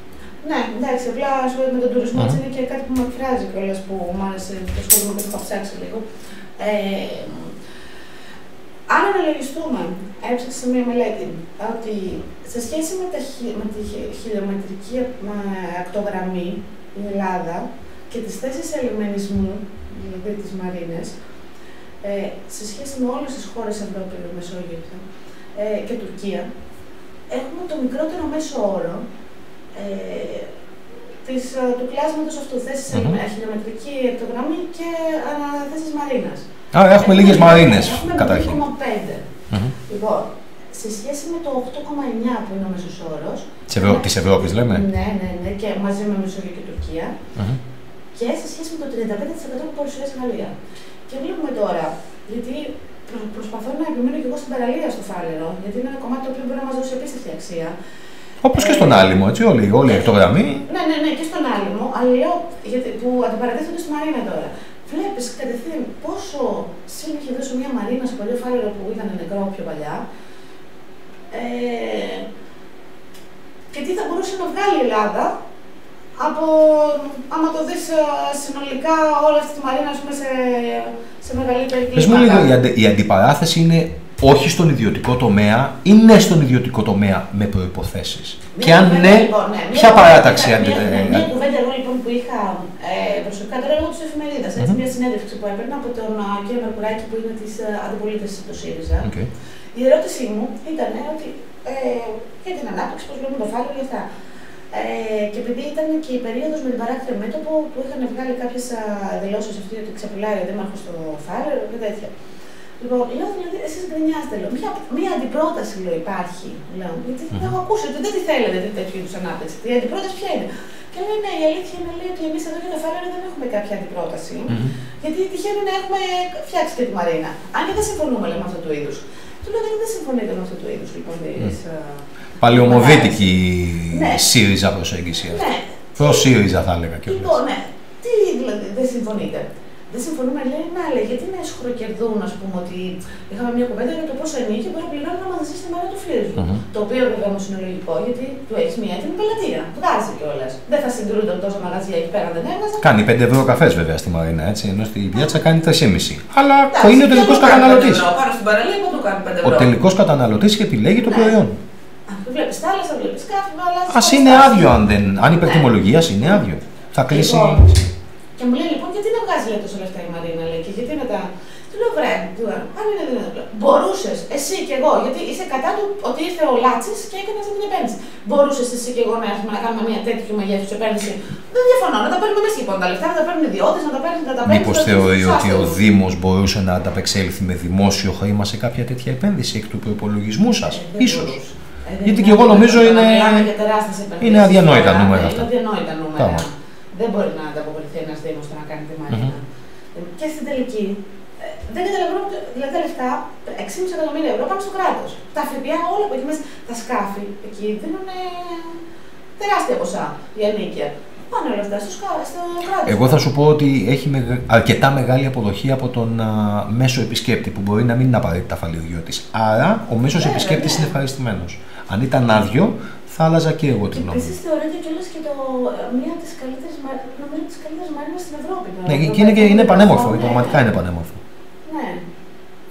Ναι, εντάξει, απλά ασχολούμαι με τον τουρισμό, mm-hmm. είναι και κάτι που με εκφράζει κιόλας που μου άρεσε και ασχολούμαι και το έχω ψάξει λίγο. Ε, αν αναλογιστούμε, έψαξα μία μελέτη, ότι σε σχέση με, τα, με τη χιλιομετρική ακτογραμμή η Ελλάδα και τις θέσεις ελιμενισμού, δηλαδή τις μαρίνες, ε, σε σχέση με όλες τις χώρες Ευρώπη, Μεσόγειο ε, και Τουρκία, έχουμε το μικρότερο μέσο όρο ε, της, ε, του κλάσματος αυτού, θέσεις mm-hmm. χιλιομετρική ακτογραμμή και θέσεις μαρίνας. Α, έχουμε λίγες μαρίνες καταρχήν. 8,5. Mm-hmm. Λοιπόν, σε σχέση με το 8,9 που είναι ο μέσος όρος. Της Ευρώπης, λέμε. Ναι, ναι, ναι, και μαζί με Μεσόγειο και Τουρκία. Mm-hmm. Και σε σχέση με το 35% που παρουσιάζει η Γαλλία. Και βλέπουμε τώρα, γιατί προσπαθώ να επιμείνω και εγώ στην παραλία στο Φάλερο, γιατί είναι ένα κομμάτι το οποίο μπορεί να μας δώσει απίστευτη αξία. Όπως και στον Άλυμο, έτσι, όλοι, όλοι η εκτογραμμή. Ναι, ναι, ναι, και στον Άλυμο, αλλά λέω γιατί, που αντιπαρατέθονται στη Μαρίνα τώρα βλέπεις κατευθείαν πόσο σύν είχε δώσει μια Μαρίνα σε παλιό φάλερο που ήταν νεκρό πιο παλιά. Ε, και τι θα μπορούσε να βγάλει η Ελλάδα από, άμα το δεις ε, συνολικά όλα αυτή τη Μαρίνα πούμε, σε, σε μεγαλύτερη κλίμακα. Πες μου λίγο, η, αντι, η αντιπαράθεση είναι όχι στον ιδιωτικό τομέα ή ναι στον ιδιωτικό τομέα με προποθέσει. Και αν ναι, λοιπόν, ναι ποια παράταξη αντιπαράθεση. Μια, μια, μια κουβέντα εγώ λοιπόν που είχα ε, προσωπικά τώρα λόγω τη εφημερίδα. Mm-hmm. Μια συνέντευξη που έπαιρνα από τον uh, κύριο Μερκουράκη που είναι της uh, αντιπολίτευσης του ΣΥΡΙΖΑ. Okay. Η ερώτησή μου ήταν ότι ε, για την ανάπτυξη, πώς βλέπουμε το φάλο και αυτά. Ε, και επειδή ήταν και η περίοδος με την παράκτηρο μέτωπο που είχαν βγάλει κάποιες δηλώσεις αυτή ότι ξεπουλάει ο Δήμαρχος στο φάλερο και τέτοια. Λοιπόν, λέω δηλαδή, εσείς γκρινιάστε, λέω. Μια, μια αντιπρόταση λέω, υπάρχει. Λέω, γιατί mm-hmm. έχω ακούσει ότι δεν τη θέλετε τέτοιου είδους ανάπτυξη. Η αντιπρόταση ποια είναι; Και λέει, ναι, η αλήθεια είναι λέει, ότι εμείς εδώ για το φάλερο δεν έχουμε κάποια αντιπρόταση. Mm-hmm. Γιατί τυχαίνει να έχουμε φτιάξει και τη Μαρίνα. Αν και δεν συμφωνούμε λέει, με αυτού του είδους. Του λέω, δεν συμφωνείτε με αυτού του είδους λοιπόν. Mm. Παλαιομοδίτικη ναι. ΣΥΡΙΖΑ προσέγγιση αυτή. Ναι. Προ ΣΥΡΙΖΑ θα έλεγα κιόλας. Λοιπόν, ναι. Τι δηλαδή δεν συμφωνείτε. Δεν συμφωνούμε, λέει, να λέει, γιατί να σχροκερδούν, ας πούμε, ότι είχαμε μια κουβέντα για το πόσο ενίκη μπορεί να πληρώνει να μαζί στη μέρα του φίλου. Μμμ. Το οποίο βέβαια όμω είναι λογικό, γιατί του έχεις μια έτοιμη πελατεία. Βγάζει κιόλας. Δεν θα συγκρούνται τόσο μαγαζιά εκεί πέρα, δεν έβγαζαν. Κάνει 5 ευρώ καφές βέβαια στη Μαρίνα, έτσι, ενώ στη πιάτσα κάνει 3,5. Αλλά Εντάξει, είναι ο και τελικός εδώ κάνει καταναλωτής. πέντε ευρώ. Πάνω στην παραλία, πού του κάνει 5 ευρώ. Ο τελικός καταναλωτής και επιλέγει το Ναι. προϊόν. Βλέπεις θάλασσα, βλέπεις κάφη, αλλά. Α είναι άδειο αν δεν. Αν υπερτιμολογίας είναι άδειο. Θα κλείσει. Λοιπόν, Και μου λέει λοιπόν, γιατί να βγάζει λέει, τόσο λεφτά η Μαρίνα, λέει, και γιατί να τα. Του λέω, βρε, του λέω, αν είναι δυνατόν. Μπορούσες, εσύ και εγώ, γιατί είσαι κατά του ότι ήρθε ο Λάτσης και έκανε αυτή την επένδυση. Μπορούσες εσύ και εγώ να έρθουμε να κάνουμε μια τέτοιου μεγέθους επένδυση. Δεν διαφωνώ, να τα παίρνουμε εμείς λοιπόν τα λεφτά, να τα παίρνουν ιδιώτες, να τα παίρνουν να τα παίρνουν. Μήπως στους θεωρεί ότι ο άστεγους. Δήμος μπορούσε να ανταπεξέλθει με δημόσιο χρήμα σε κάποια τέτοια επένδυση εκ του προπολογισμού σας, Ε, δεν ίσως. μπορούσε. Ε, δεν Γιατί είναι και εγώ νομίζω αδύνατο να είναι- μιλάμε για τεράστιες επενδύσεις είναι αδιανόητα τώρα. νούμερα Είναι αυτά. αδιανόητα νούμερα. Πράγματι. Δεν μπορεί να ανταποκριθεί ένας Δήμος στο να κάνει τη Μαρίνα. Ε, Και στην τελική, ε, δεν καταλαβαίνω, ότι- δηλαδή τα λεφτά, 6,5 εκατομμύρια ευρώ πάνε στο κράτος. Τα ΦΠΑ όλα από εκεί μέσα, τα σκάφη εκεί δίνουν ε, τεράστια ποσά για νίκια. Πάνε όλα αυτά στο, σκα- στο κράτος. Εγώ θα σου πω ότι έχει μεγα- αρκετά μεγάλη αποδοχή από τον α, μέσο επισκέπτη που μπορεί να μην είναι απαραίτητα φαλιδιό τη. Άρα ο μέσος Βέβαια, επισκέπτης ναι. είναι ευχαριστημένος. Αν ήταν άδειο, θα άλλαζα και εγώ Και την γνώμη. επίσης θεωρείται κιόλας και το, ε, μία από τις καλύτερες νομίζω τις καλύτερες μαρίνες στην Ευρώπη. τώρα. Ναι, Το και είναι, και είναι ευρωπαϊκό πανέμορφο, ναι. πραγματικά είναι πανέμορφο. Ναι.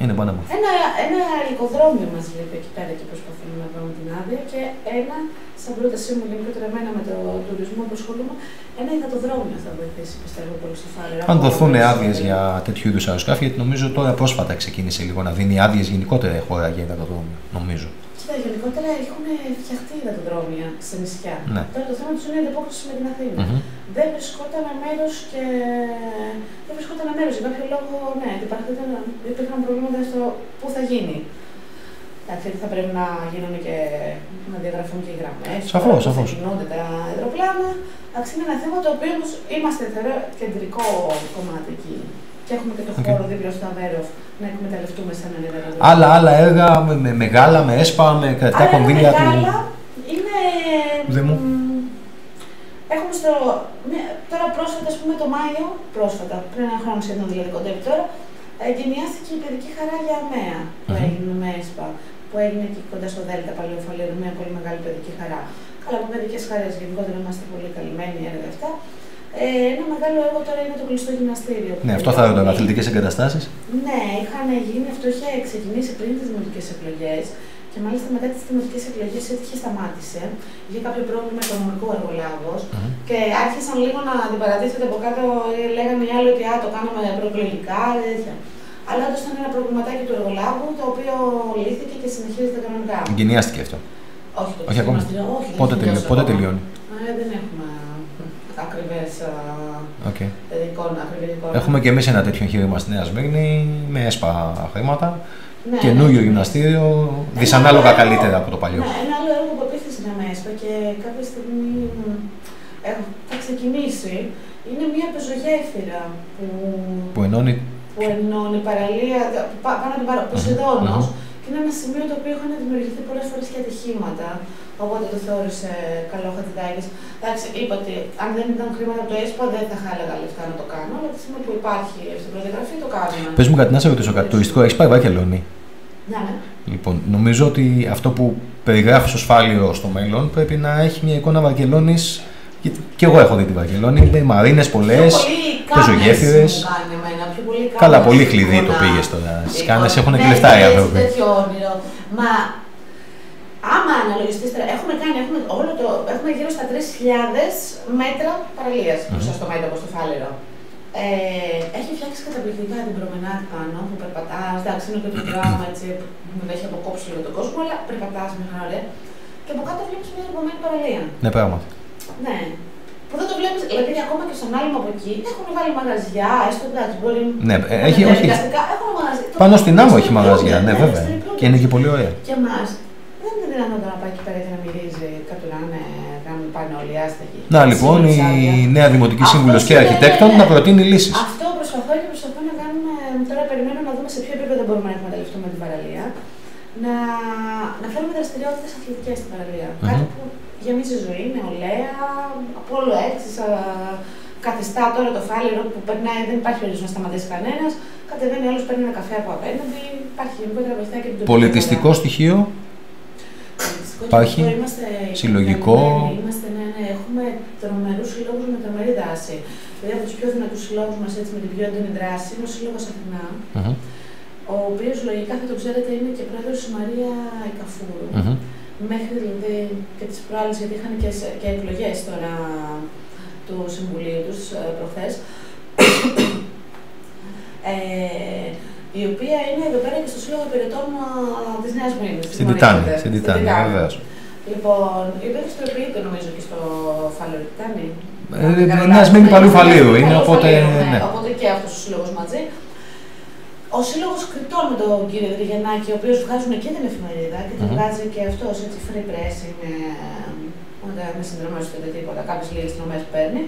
Είναι πανέμορφο. Ένα, ένα υλικοδρόμιο μας λείπει εκεί πέρα και προσπαθούμε να βρούμε την άδεια και ένα, σαν πρότασή μου γενικότερα εμένα με το τουρισμό που ασχολούμαι, ένα υδατοδρόμιο θα βοηθήσει πιστεύω πολύ στο Φάλαιρο. Αν δοθούν Από- άδειες για τέτοιου είδους αεροσκάφη, γιατί νομίζω τώρα πρόσφατα ξεκίνησε λίγο να δίνει άδειες γενικότερα η χώρα για υδατοδρόμιο. Νομίζω. Κοίτα, γενικότερα έχουν φτιαχτεί υδατοδρόμια σε νησιά. Ναι. Τώρα το θέμα τους είναι η ανταπόκριση με την Αθήνα. Μμμ. Δεν βρισκόταν μέρο και. Δεν βρισκόταν μέρο για κάποιο λόγο. Ναι, υπήρχαν, υπήρχαν προβλήματα στο πού θα γίνει. Εντάξει, γιατί θα πρέπει να γίνουν και να διαγραφούν και οι γραμμές. Σαφώς, σαφώς. Θα κινούνται τα αεροπλάνα. Εντάξει, είναι ένα θέμα το οποίο όμως είμαστε θεωρώ κεντρικό κομμάτι εκεί. Και έχουμε και το Οκ. χώρο δίπλα στο Αβέροφ να εκμεταλλευτούμε σαν ένα υδατοδρόμιο. Άλλα, άλλα έργα με, με μεγάλα, με έσπα, με κρατικά Άρα, κονδύλια του. μεγάλα Είναι. Δήμου. μ, Έχουμε στο. μια- Τώρα πρόσφατα, ας πούμε, το Μάιο, πρόσφατα, πριν ένα χρόνο σχεδόν δηλαδή κοντεύει τώρα, εγκαινιάστηκε η παιδική χαρά για ΑΜΕΑ που Μμμ. έγινε με ΕΣΠΑ, που έγινε εκεί κοντά στο Δέλτα Παλαιοφαλήρου, μια πολύ μεγάλη παιδική χαρά. Καλά, από παιδικές χαρές γενικότερα είμαστε πολύ καλυμμένοι έργα αυτά. Ε, ένα μεγάλο έργο τώρα είναι το κλειστό γυμναστήριο. που Ναι, αυτό θα έχει ρωτώ. γίνει. Αθλητικές εγκαταστάσεις. Ναι, είχαν γίνει, αυτό είχε ξεκινήσει πριν τις δημοτικές εκλογές και μάλιστα μετά τις δημοτικές εκλογές έτυχε σταμάτησε. Είχε κάποιο πρόβλημα οικονομικό εργολάβος και άρχισαν λίγο να αντιπαρατίθεται από κάτω. ε, Λέγανε οι άλλοι ότι α, το κάναμε προεκλογικά, τέτοια. Αλλά όντως ήταν ένα προβληματάκι του εργολάβου το οποίο λύθηκε και συνεχίζεται κανονικά. Εγκαινιάστηκε αυτό. Όχι, το Όχι ακόμα. γυμναστήριο, όχι, δεν Πότε, έχει τελειώ, τελειώσει πότε ακόμα. τελειώνει; Ε, δεν έχουμε ακριβές Okay. εικόνα. ακριβή εικόνα. Έχουμε και εμείς ένα τέτοιο εγχείρημα στη Νέα Σμύρνη με έσπα χρήματα. Ναι, Καινούριο ναι. γυμναστήριο, Ένα δυσανάλογα άλλο έργο- καλύτερα από το παλιό. Ναι, ένα άλλο έργο που επίσης είναι μέσα και κάποια στιγμή μ, έχω- θα ξεκινήσει είναι μια πεζογέφυρα που, Που ενώνει. που ενώνει παραλία πά- πάνω από την παρα... Ποσειδώνος και είναι ένα σημείο το οποίο είχαν δημιουργηθεί πολλές φορές και ατυχήματα. Οπότε το θεώρησε καλό ο Χατζηδάκης. Εντάξει, είπα ότι αν δεν ήταν χρήματα από το ΕΣΠΑ δεν θα είχα έλεγα λεφτά να το κάνω, αλλά τη στιγμή που υπάρχει στην προδιαγραφή το κάνουμε. Πες μου κάτι να σε ρωτήσω κάτι. Τουριστικό έχει πάει Βακελόνη. Ναι, ναι. Λοιπόν, νομίζω ότι αυτό που περιγράφεις ως φάλιο στο μέλλον πρέπει να έχει μια εικόνα Βαρκελόνης. Γιατί και εγώ έχω δει τη Βαρκελόνη. Είναι μαρίνες πολλές, Πιο πολύ κάμες πεζογέφυρε. μου κάνει εμένα, πιο πολύ Καλά, κάμες πολύ κλειδί το εικόνα. πήγες τώρα. Στι Λοιπόν, κάνε έχουν και ναι, λεφτά οι ναι, άνθρωποι. τέτοιο όνειρο. Μα άμα αναλογιστείς τώρα, έχουμε κάνει, έχουμε, όλο το, έχουμε γύρω στα 3.000 μέτρα παραλίας μπροστά στο μέτωπο, στο φάλερο. Ε, έχει φτιάξει καταπληκτικά την προμενάδη πάνω που περπατάς. Εντάξει, είναι και το δράμα έτσι που με έχει αποκόψει λίγο τον κόσμο, αλλά περπατάς με χαρά ωραία. Και από κάτω βλέπεις μια επομένη παραλία. Ναι, πράγματι. Ναι. Που δεν το βλέπεις, δηλαδή ακόμα και στον άλυμο από εκεί έχουν βάλει μαγαζιά, έστω εντάξει, μπορεί. Ναι, ε, έχει- όχι. Αναγκαστικά έχουν μαγαζιά. Το- Πάνω στην άμμο το έχει μαγαζιά, ναι, στριπλούνται, βέβαια. στριπλούνται. Και είναι και πολύ ωραία. Και εμάς δεν είναι δυνατόν τώρα να πάει εκεί πέρα και να μυρίζει κάποιο να είναι, να μην πάνε όλοι οι άστεγοι. Να λοιπόν, η Σύνολο νέα Δημοτική Αυτό Σύμβουλος και σημαίνει, Αρχιτέκτον ναι. να προτείνει λύσεις. Αυτό προσπαθώ και προσπαθώ να κάνουμε. Τώρα περιμένω να δούμε σε ποιο επίπεδο μπορούμε να εκμεταλλευτούμε την παραλία. Να, να φέρουμε δραστηριότητες αθλητικές στην παραλία. Μμμ. Κάτι που γεμίζει ζωή, νεολαία, από όλο έτσι, σα- καθιστά τώρα το φάληρο που περνάει, δεν υπάρχει περίπτωση να σταματήσει κανένας. Κατεβαίνει άλλος, παίρνει ένα καφέ από απέναντι. Υπάρχει γενικότερα βοηθάει και την τοπική Πολιτιστικό αγορά. στοιχείο; Πολιτιστικό Υπάρχει. κοινωνικό, Είμαστε Συλλογικό; ικανοποιημένοι, Είμαστε, ναι, ναι. Έχουμε τρομερούς συλλόγους με τρομερή δράση. Δηλαδή από τους πιο δυνατούς συλλόγους μας με την πιο έντονη δράση είναι ο Σύλλογος Αθηνά, Μμμ, ο οποίος λογικά θα το ξέρετε είναι και πρόεδρος η Μαρία Ικαφούρου. μμμ. Μέχρι δηλαδή και τις προάλλες, γιατί είχαν και, σε- και εκλογές τώρα του Συμβουλίου τους ε, προχθές. ε, η οποία είναι εδώ πέρα και στο Σύλλογο Υπηρετών ε, της Νέας Μήνης. Στην Τιτάνη, στην Τιτάνη, βεβαίως. Λοιπόν, η οποία χρησιμοποιείται νομίζω και στο Φάλαιρο Τιτάνη. Ε, Νέας Σμήνη Παλαιού Φαλίου είναι, οπότε. Ναι. Οπότε και αυτός ο σύλλογος μαζί. Ο σύλλογος Κριτών με τον κύριο Δρυγενάκη, ο οποίος βγάζουν και την εφημερίδα και την Μμμ. βγάζει και αυτός έτσι free press, είναι ούτε με συνδρομές ούτε τίποτα, κάποιες λίγες συνδρομές που παίρνει.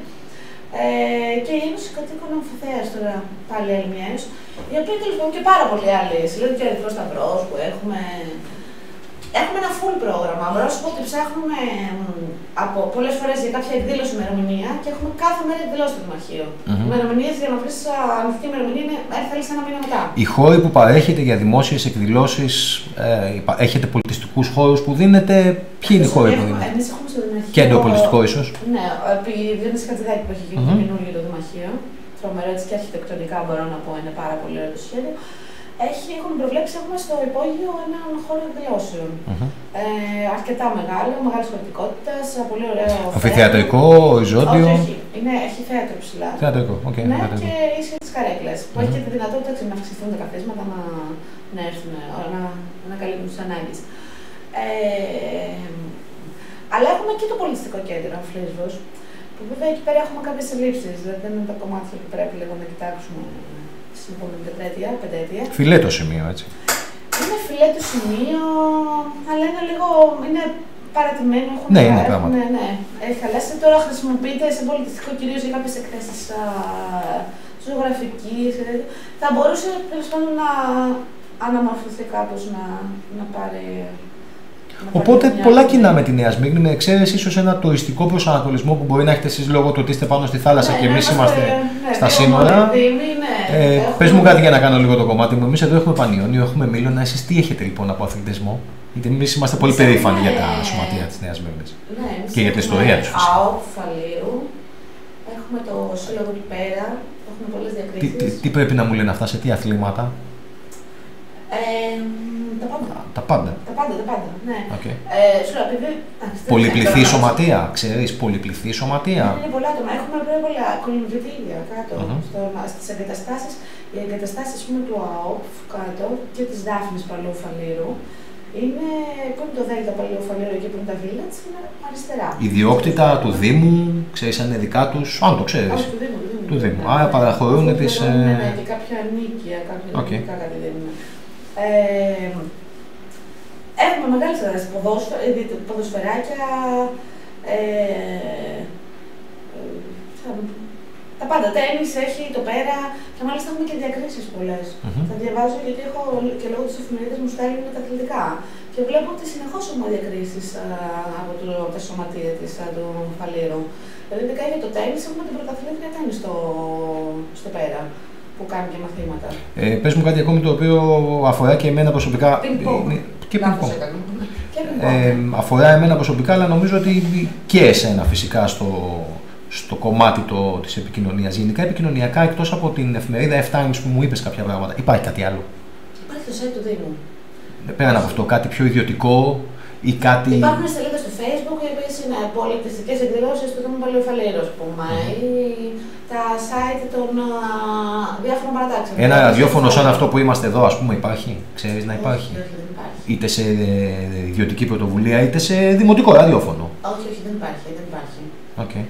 Ε, και η Ένωση Κατοίκων Αμφιθέας τώρα, πάλι άλλη μια ένωση, η οποία τέλος πάντων και πάρα πολλοί άλλοι, συλλογικοί και Ερυθρός Σταυρός που έχουμε. Έχουμε ένα full πρόγραμμα. Μπορώ να σου πω ότι ψάχνουμε μ, από πολλές φορές για κάποια εκδήλωση ημερομηνία και έχουμε κάθε μέρα εκδηλώσεις στο Δημαρχείο. Μμμ. Οι ημερομηνίε για να βρει ανοιχτή ημερομηνία είναι έρθει θέλει ένα μήνα μετά. Οι χώροι που παρέχετε για δημόσιες εκδηλώσεις, ε, υπα- έχετε πολιτιστικούς χώρους που δίνετε; Ποιοι είναι οι χώροι που δίνετε; Εμείς έχουμε στο Δημαρχείο. Κέντρο πολιτιστικό, ίσως; Ναι, επί Διόνυση Χατζηδάκη που έχει γίνει Μμμ. το καινούργιο το Δημαρχείο. Τρομερό έτσι και αρχιτεκτονικά μπορώ να πω, είναι πάρα πολύ ωραίο το σχέδιο. Έχει, έχουμε προβλέψει, έχουμε στο υπόγειο έναν χώρο εκδηλώσεων. Ε, αρκετά μεγάλο, μεγάλης χωρητικότητας, πολύ ωραίο. θέατρο. Αμφιθεατρικό, οριζόντιο. Όχι, όχι. Είναι, έχει θέατρο ψηλά. Θεατρικό, οκ. ναι, θεατρικό. και ίσια τις καρέκλες. Που έχει και τη δυνατότητα έτσι, να αυξηθούν τα καθίσματα, να, να έρθουν, να, να καλύπτουν τις ανάγκες. Ε, αλλά έχουμε και το πολιτιστικό κέντρο, Φλέσβος, που βέβαια εκεί πέρα έχουμε κάποιες ελλείψει. Δηλαδή δεν είναι τα κομμάτια που πρέπει λίγο να κοιτάξουμε στην επόμενη τετραετία, πενταετία. Φιλέ το σημείο, έτσι. Είναι φιλέ το σημείο, αλλά είναι λίγο. Είναι παρατημένο. Έχουν, Ναι, είναι έχουν- πράγματι. Ναι, ναι. Έχει χαλάσει. Τώρα χρησιμοποιείται σε πολιτιστικό κυρίως για κάποιες εκθέσεις ζωγραφικής. Θα μπορούσε τέλος πάντων να αναμορφωθεί κάπως να, να πάρει. Να πάρει Οπότε μια πολλά άλλη- κοινά με τη Νέα Σμύρνη, με εξαίρεση ίσως ένα τουριστικό προσανατολισμό που μπορεί να έχετε εσείς λόγω του ότι είστε πάνω στη θάλασσα Ναι, και ναι, εμείς είμαστε ναι, στα δύο σύνορα. μονοδήμοι, ναι. Ε, Έχουμε- Πες μου κάτι για να κάνω λίγο το κομμάτι μου. Εμείς εδώ έχουμε Πανιόνιο, έχουμε Μήλωνα. Εσείς τι έχετε λοιπόν από αθλητισμό; Γιατί εμείς είμαστε πολύ Εμείς περήφανοι έχουμε- για τα σωματεία της Νέας Σμύρνης. Ναι, εμείς Και για την έχουμε ιστορία τους, φυσικά. ΑΟΚ Φαλήρου, έχουμε το σύλλογο του Πέρα, έχουμε πολλές Τι, διακρίσεις. τι, τι πρέπει να μου λένε αυτά, σε τι αθλήματα; Ε, τα πάντα. Τα πάντα. Τα πάντα, τα πάντα. Ναι. Okay. Ε, σου λέω, επειδή. εντάξει, δεν Πολυπληθή ξέρω, σωματεία, ξέρεις, πολυπληθή σωματεία. Είναι πολλά άτομα. Έχουμε πάρα πολλά κολυμβητήρια κάτω Μμμ. στο, στις εγκαταστάσεις. Οι εγκαταστάσεις ας πούμε, του ΑΟΠ κάτω και της Δάφνης Παλαιού Φαλήρου είναι, που είναι το Δέλτα Παλαιού Φαλήρου εκεί που είναι τα Village, είναι αριστερά. Ιδιόκτητα του Δήμου, ξέρεις αν είναι δικά τους; Αν το ξέρεις. Όχι, του Δήμου. Του Δήμου. Του Δήμου. Ναι, Άρα ναι. παραχωρούν Αφού τις, πληρώνουν, Ναι, ε, ναι, και κάποια νοίκια, κάποια Οκ. νοίκια κάτι δίνουν. Ε, έχουμε μεγάλες δράσεις, ποδόσφαι- ε, δείτε, ποδοσφαιράκια, ε, ε, θα- τα πάντα. Τένις έχει το πέρα και μάλιστα έχουμε και διακρίσεις πολλές. Μμμ. Θα διαβάζω γιατί έχω και λόγω της εφημερίδας μου στέλνουν τα αθλητικά. Και βλέπω ότι συνεχώς έχουμε διακρίσεις α, από, το, από τα σωματεία της α, του Φαλήρου. Δηλαδή, ειδικά για το τέννις έχουμε την πρωταθλήτρια τέννις στο, στο πέρα που κάνει και μαθήματα. Ε, πες μου κάτι ακόμη το οποίο αφορά και εμένα προσωπικά. Πινκ-πονγκ. Είναι- Και Λάθος πινκ-πονγκ. έκανα. Και πινκ-πονγκ. Ε, αφορά εμένα προσωπικά, αλλά νομίζω ότι και εσένα φυσικά στο, στο κομμάτι το, της επικοινωνίας. Γενικά επικοινωνιακά, εκτός από την εφημερίδα F Times που μου είπες κάποια πράγματα, υπάρχει κάτι άλλο; Υπάρχει το site του Δήμου. Πέραν από αυτό, κάτι πιο ιδιωτικό; Ή κάτι... Υπάρχουν σελίδες στο Facebook οι οποίες είναι πολιτιστικές εκδηλώσεις του Δήμου Παλαιοφαλήρου, ας πούμε, ή τα site των α, διάφορων παρατάξεων. Ένα Δηλαδή, ραδιόφωνο στο- σαν αυτό που είμαστε εδώ, ας πούμε, υπάρχει; Ξέρεις να υπάρχει; Όχι, όχι, δεν υπάρχει. Είτε σε ε, ιδιωτική πρωτοβουλία, είτε σε δημοτικό ραδιόφωνο; Όχι, όχι, δεν υπάρχει. Δεν υπάρχει. Okay.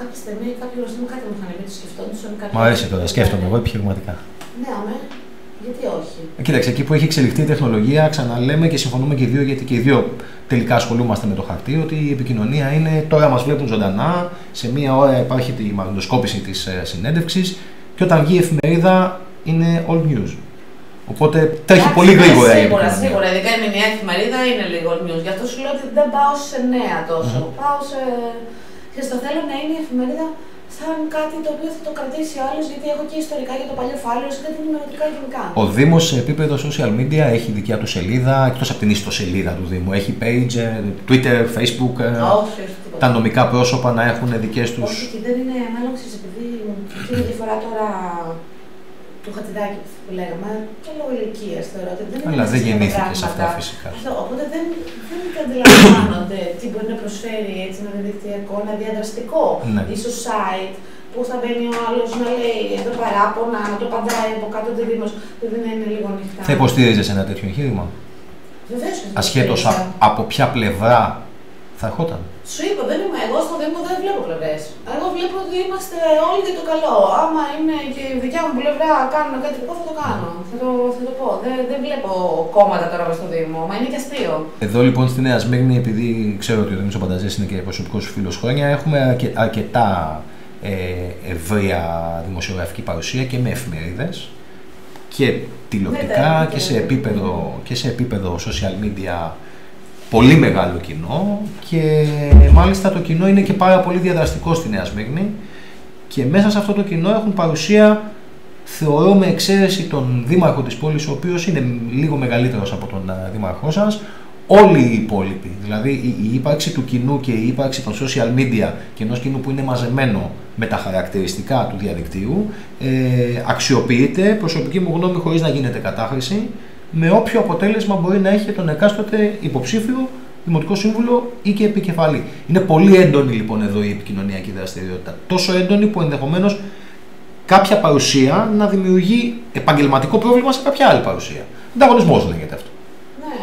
Κάποια στιγμή κάποιοι γνωστοί μου κάτι μου είχαν πει, το σκεφτόντουσαν. κάποιοι- Μ' αρέσει τώρα, σκέφτομαι εγώ επιχειρηματικά. Ναι, αμέ. Γιατί όχι; Ε, Κοίταξε, εκεί που έχει εξελιχθεί η τεχνολογία, ξαναλέμε και συμφωνούμε και οι δύο, γιατί και οι δύο τελικά ασχολούμαστε με το χαρτί, ότι η επικοινωνία είναι τώρα μας βλέπουν ζωντανά, σε μία ώρα υπάρχει τη μαγνητοσκόπηση της συνέντευξης και όταν βγει η εφημερίδα είναι all news. Οπότε τρέχει Εντάξει, πολύ ναι, γρήγορα η Σίγουρα, επικοινωνία. σίγουρα. Ειδικά η μηνιαία εφημερίδα είναι λίγο news. Γι' αυτό σου λέω ότι δεν πάω σε νέα τόσο. Μμμ. Πάω σε. Και στο θέλω να είναι η εφημερίδα σαν κάτι το οποίο θα το κρατήσει ο άλλος, γιατί έχω και ιστορικά για το παλιό φάλο και κάτι ενημερωτικά γενικά. Ο Δήμος σε επίπεδο social media έχει δικιά του σελίδα, εκτός από την ιστοσελίδα του Δήμου. Έχει page, ε, Twitter, Facebook. ε, Όχι, όχι, τίποτα. τα νομικά πρόσωπα να έχουν δικές του. Όχι, και δεν είναι μάλλον ξέρεις, επειδή είναι η διαφορά τώρα του χατιδάκι που λέγαμε και λόγω ηλικίας θεωρώ ότι δεν είναι Αλλά μέσα δεν σε γεννήθηκε πράγματα. σε αυτά φυσικά. Αυτό, οπότε δεν, δεν αντιλαμβάνονται τι μπορεί να προσφέρει έτσι ένα διαδικτυακό, ένα διαδραστικό Ναι. ίσως site που θα μπαίνει ο άλλος να λέει εδώ παράπονα, να το παντάει από κάτω τη Δήμος, δεν είναι λίγο ανοιχτά. Θα υποστήριζε ένα τέτοιο εγχείρημα; Βεβαίως και θα Ασχέτως υποστήριζα. από ποια πλευρά θα ερχόταν; Σου είπα, δεν είμαι εγώ στο Δήμο, δεν βλέπω πλευρές. Εγώ βλέπω ότι είμαστε όλοι για το καλό. Άμα είναι και η δικιά μου πλευρά κάνουν κάτι κακό, θα το κάνω. Θα το, θα το πω. Δεν, δεν βλέπω κόμματα τώρα μες στο Δήμο. Μα είναι και αστείο. Εδώ λοιπόν στη Νέα Σμύρνη, επειδή ξέρω ότι ο Δήμος Πανταζής είναι και προσωπικός σου φίλος χρόνια, έχουμε αρκε- αρκετά ε, ευρεία δημοσιογραφική παρουσία και με εφημερίδες και τηλεοπτικά Ναι, και, σε ναι. επίπεδο, και σε επίπεδο social media πολύ μεγάλο κοινό και μάλιστα το κοινό είναι και πάρα πολύ διαδραστικό στη Νέα Σμύρνη και μέσα σε αυτό το κοινό έχουν παρουσία θεωρώ με εξαίρεση τον δήμαρχο της πόλης ο οποίος είναι λίγο μεγαλύτερος από τον α, δήμαρχό σας. Όλοι οι υπόλοιποι, δηλαδή η, η ύπαρξη του κοινού και η ύπαρξη των social media και ενός κοινού που είναι μαζεμένο με τα χαρακτηριστικά του διαδικτύου ε, αξιοποιείται, προσωπική μου γνώμη χωρίς να γίνεται κατάχρηση με όποιο αποτέλεσμα μπορεί να έχει τον εκάστοτε υποψήφιο Δημοτικό Σύμβουλο ή και επικεφαλή. Είναι πολύ έντονη λοιπόν εδώ η επικοινωνιακή δραστηριότητα. Τόσο έντονη που ενδεχομένως κάποια παρουσία να δημιουργεί επαγγελματικό πρόβλημα σε κάποια άλλη παρουσία. Ανταγωνισμός λέγεται αυτό.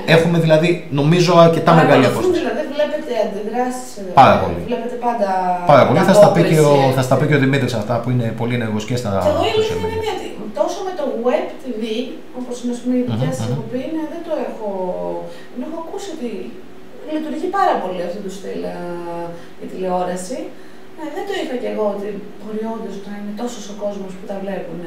Ναι. Έχουμε δηλαδή, νομίζω, αρκετά μεγάλη Παρακολουθούν, απόσταση. Δηλαδή βλέπετε αντιδράσεις. Πάρα πολύ. Βλέπετε πάντα. Πάρα πολύ. Θα στα, πει και ο, ανταπόκριση. θα στα πει και ο Δημήτρης αυτά που είναι πολύ ενεργός και στα Και εγώ η social αλήθεια είναι media. ότι τόσο με το web TV, όπως είναι ας πούμε, η δικιά Μμμ, σας μμμ. εκπομπή, είναι, δεν το έχω. Δεν έχω ακούσει ότι λειτουργεί πάρα πολύ αυτό το στυλ α, η τηλεόραση. Ναι, δεν το είχα κι εγώ ότι μπορεί όντω να είναι τόσος ο κόσμος που τα βλέπουν.